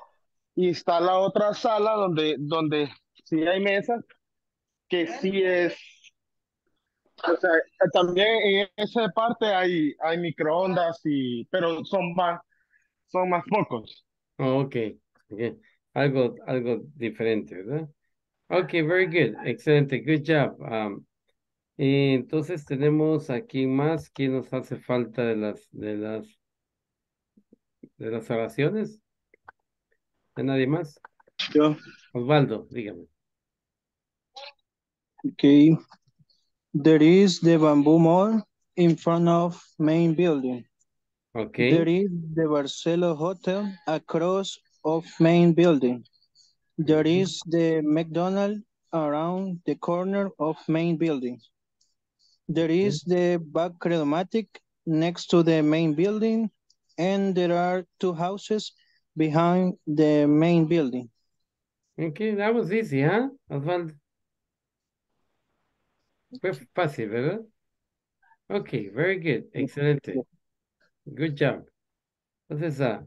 y está la otra sala donde, donde sí hay mesas, que sí es, o sea, también en esa parte hay, hay microondas, y, pero son más, son más pocos. Ok. ok. Algo, algo diferente, ¿verdad? Ok, very good. Excelente. Good job. Um, entonces tenemos aquí más. ¿Quién nos hace falta de las, de las, de las oraciones? ¿De nadie más? Yo, Osvaldo, dígame. okay. There is the bamboo mall in front of main building. Ok. There is the Barcelo Hotel across of main building. There is the McDonald's around the corner of main building. There is the back Credomatic next to the main building, and there are two houses behind the main building. Okay, that was easy, huh, Osvaldo? Fue fácil, ¿verdad? Okay, very good. Excelente. Good job. Entonces, ah,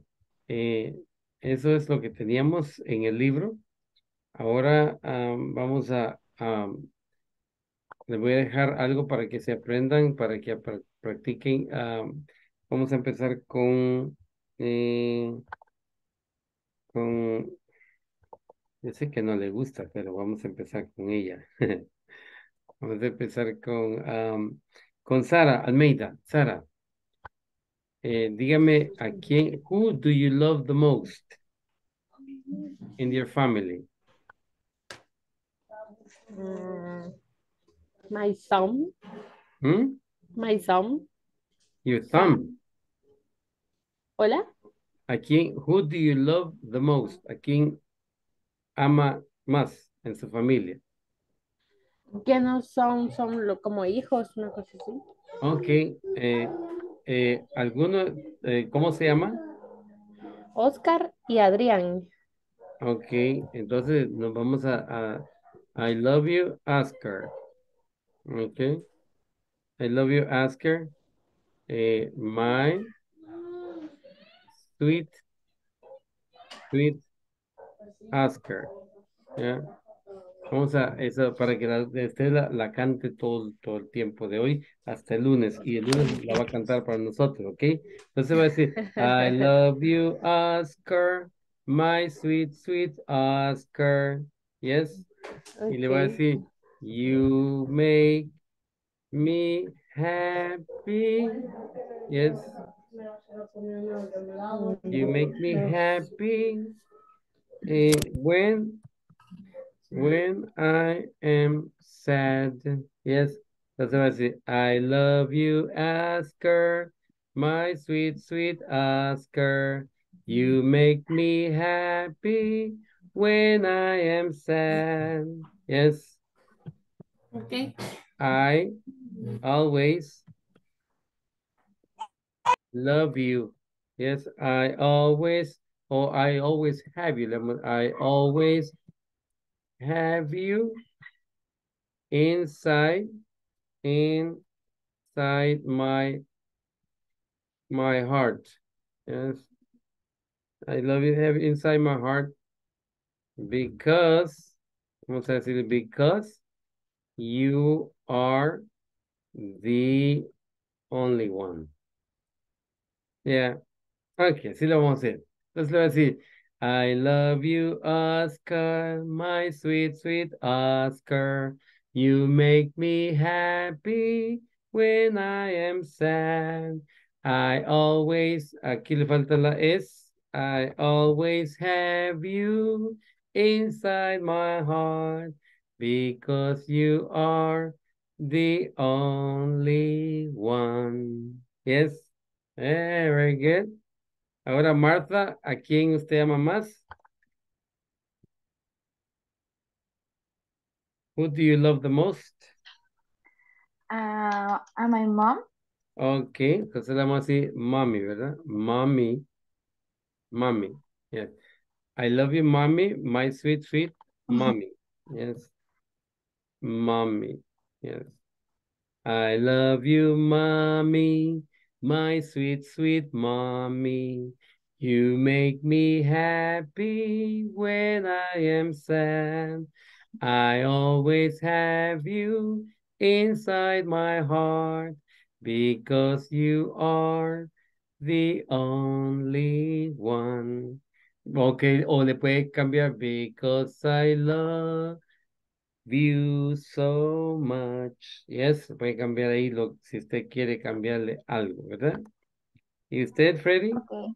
eh, eso es lo que teníamos en el libro. Ahora am, vamos a, am, les voy a dejar algo para que se aprendan, para que pra- practiquen. am, vamos a empezar con, eh, con, yo sé que no le gusta, pero vamos a empezar con ella. *laughs* Vamos a empezar con, am, con Sara Almeida. Sara, eh, dígame a quién, who do you love the most in your family? Mm, my son, Hmm? my son. Your thumb. Hola. ¿A quién, who do you love the most? ¿A quién ama más en su familia? Que no son, son lo- como hijos, una cosa así. Ok, eh, eh, ¿alguno, eh, cómo se llama? Oscar y Adrián. Ok, entonces nos vamos a, a I love you, Oscar. Ok, I love you, Oscar. Eh, my sweet, sweet Oscar. ¿ya? Vamos a eso para que la, usted la, la cante todo, todo el tiempo de hoy hasta el lunes y el lunes la va a cantar para nosotros, ¿ok? Entonces va a decir, I *laughs* love you, Oscar, my sweet, sweet Oscar, yes? Y le va a decir, you make me happy, yes? You make me happy when when I am sad. Yes. Entonces va a decir, I love you, Oscar, my sweet, sweet Oscar. You make me happy when I am sad. Yes. Ok. I always love you. Yes, I always, or I always have you. I always have you inside, inside my, my heart. Yes, I love you have inside my heart because, vamos a decir, because you are the only one. Yeah. Ok, así lo vamos a hacer. Entonces le voy a decir, I love you, Oscar, my sweet, sweet Oscar. You make me happy when I am sad. I always, aquí le falta la S. I always have you inside my heart because you are the only one. Yes. Eh, very good. Ahora, Martha, ¿a quién usted ama más? Who do you love the most? Uh, and my mom. Ok, entonces le vamos a decir mommy, ¿verdad? Mommy. Mommy. Yes. I love you, mommy. My sweet, sweet mommy. Yes. Mommy. Yes. I love you, mommy. My sweet, sweet mommy. You make me happy when I am sad. I always have you inside my heart because you are the only one. Ok, o le cambiar because I love you so much. Yes, puede cambiar ahí lo, si usted quiere cambiarle algo, ¿verdad? ¿Y usted, Freddy? Okay.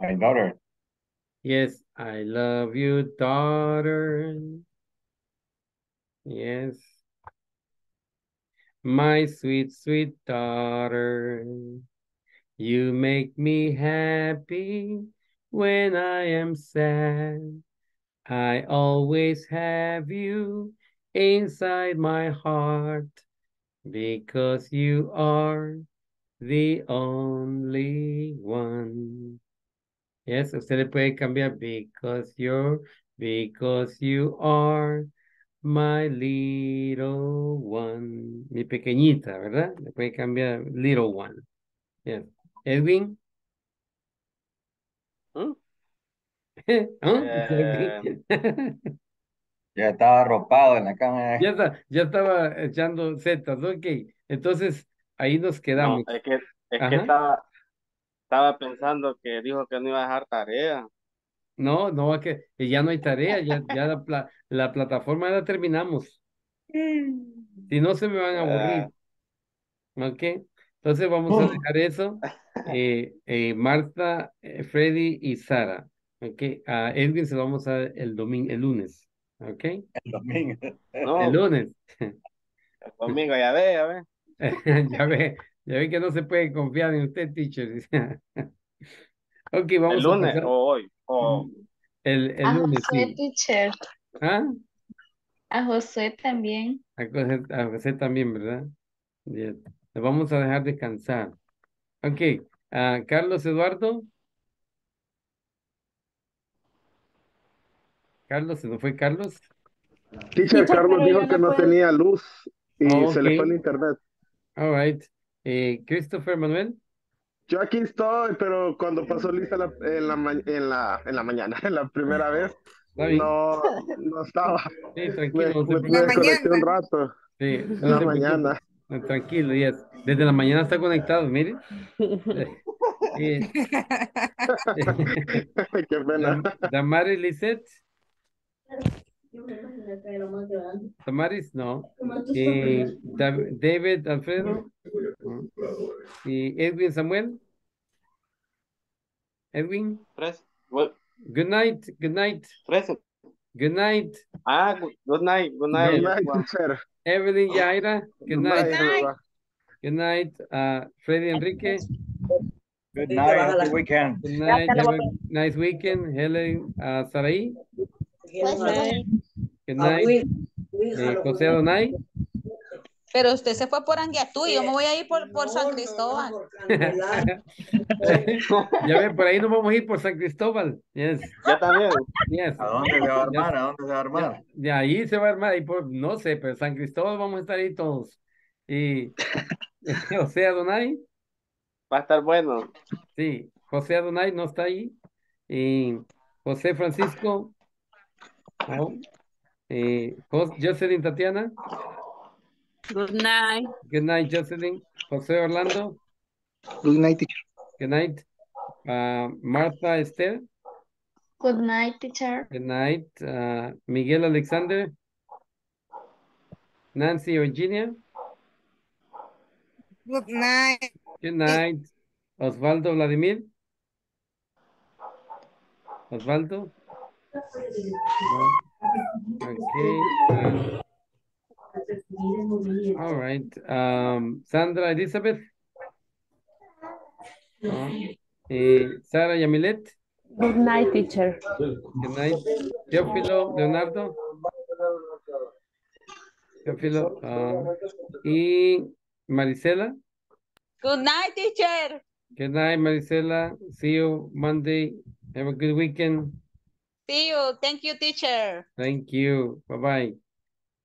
My daughter. Yes, I love you, daughter. Yes. My sweet, sweet daughter. You make me happy when I am sad. I always have you inside my heart because you are the only one. Yes, usted le puede cambiar because you're, because you are my little one. Mi pequeñita, ¿verdad? Le puede cambiar little one. Yes. Edwin. *laughs* ¿Ah? Eh. *laughs* Ya estaba arropado en la cama. Ya, está- ya estaba echando setas, ok. Entonces, ahí nos No, quedamos. es que, es que estaba, estaba pensando que dijo que no iba a dejar tarea. No, no, es que ya no hay tarea, ya, ya la, pla- la plataforma ya la terminamos. *laughs* Si no, se me van a aburrir. Ok, entonces vamos a dejar eso. Eh, eh, Marta, eh, Freddy y Sara. Ok, a Edwin se lo vamos a dar el domingo, el lunes. Ok, El domingo. *laughs* No, el lunes. el domingo ya ve, ya ve. *laughs* Ya ve, ya ve que no se puede confiar en usted, teacher. *laughs* Ok, El vamos a lunes pasar. o hoy. O, El, el A lunes, Josué, sí. teacher. ¿Ah? A Josué también. A José, a José también, ¿verdad? Bien. Le vamos a dejar descansar. Ok. ah, Carlos Eduardo. Carlos, ¿se nos fue Carlos? Teacher, Carlos dijo que no tenía luz y se le fue el internet. All right. Eh, Christopher Manuel. Yo aquí estoy, pero cuando pasó lista la- en, la, en, la, en la mañana, *laughs* en la primera vez, no, no estaba. Sí, tranquilo, me, me un rato Sí, en la mañana. Tranquilo, yes. Desde la mañana está conectado, mire. *laughs* Eh, *laughs* Qué pena. Dam- Damaris Lisette. Damaris, no. Eh, Dav- David Alfredo. Y Edwin Samuel. Edwin. Bueno, Good night. Good night. Fres- Good night. Ah, good, good night, good Good night. night, everyone. teacher. Evelyn Yaira. Good Good night. night, everyone. Good night. Uh, Freddy Enrique. Good night. Happy weekend. Good night. Have a nice weekend. Helen uh, Sarai. Good night. Eh, José Adonai. Pero usted se fue por Anguiatú y yo me voy a ir por, por San Cristóbal. *laughs* ya ven, por ahí nos vamos a ir por San Cristóbal. Yes. Yo también. Yes. ¿A dónde se va a Ya- armar? ¿A dónde se va a armar? De ahí se va a armar, y por, no sé, pero San Cristóbal vamos a estar ahí todos. Y *laughs* José Adonai, Va a estar bueno. sí, José Adonai no está ahí. Y José Francisco, no. Jos- Jocelyn Tatiana, Good night. good night, Jocelyn. José Orlando, Good night, teacher. good night. Ah, Martha Esther, Good night, teacher. good night. Ah, Miguel Alexander, Nancy Virginia, Good night. good night. Osvaldo Vladimir. Osvaldo. Okay. uh, all right. Um, Sandra Elizabeth. No. Eh, Sara Yamilet. Good night, teacher. Good night. Teófilo Leonardo. Teófilo. ah, y Marisela. Good night, teacher. Good night, Marisela. See you Monday. Have a good weekend. See you. Thank you, teacher. Thank you. Bye bye.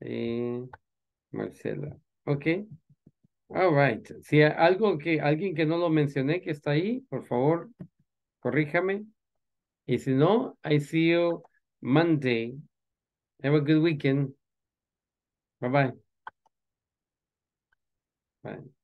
Eh, Marcela. Ok. All right. Si algo que alguien que no lo mencioné que está ahí, por favor, corríjame. Y si no, I see you Monday. Have a good weekend. Bye bye. Bye.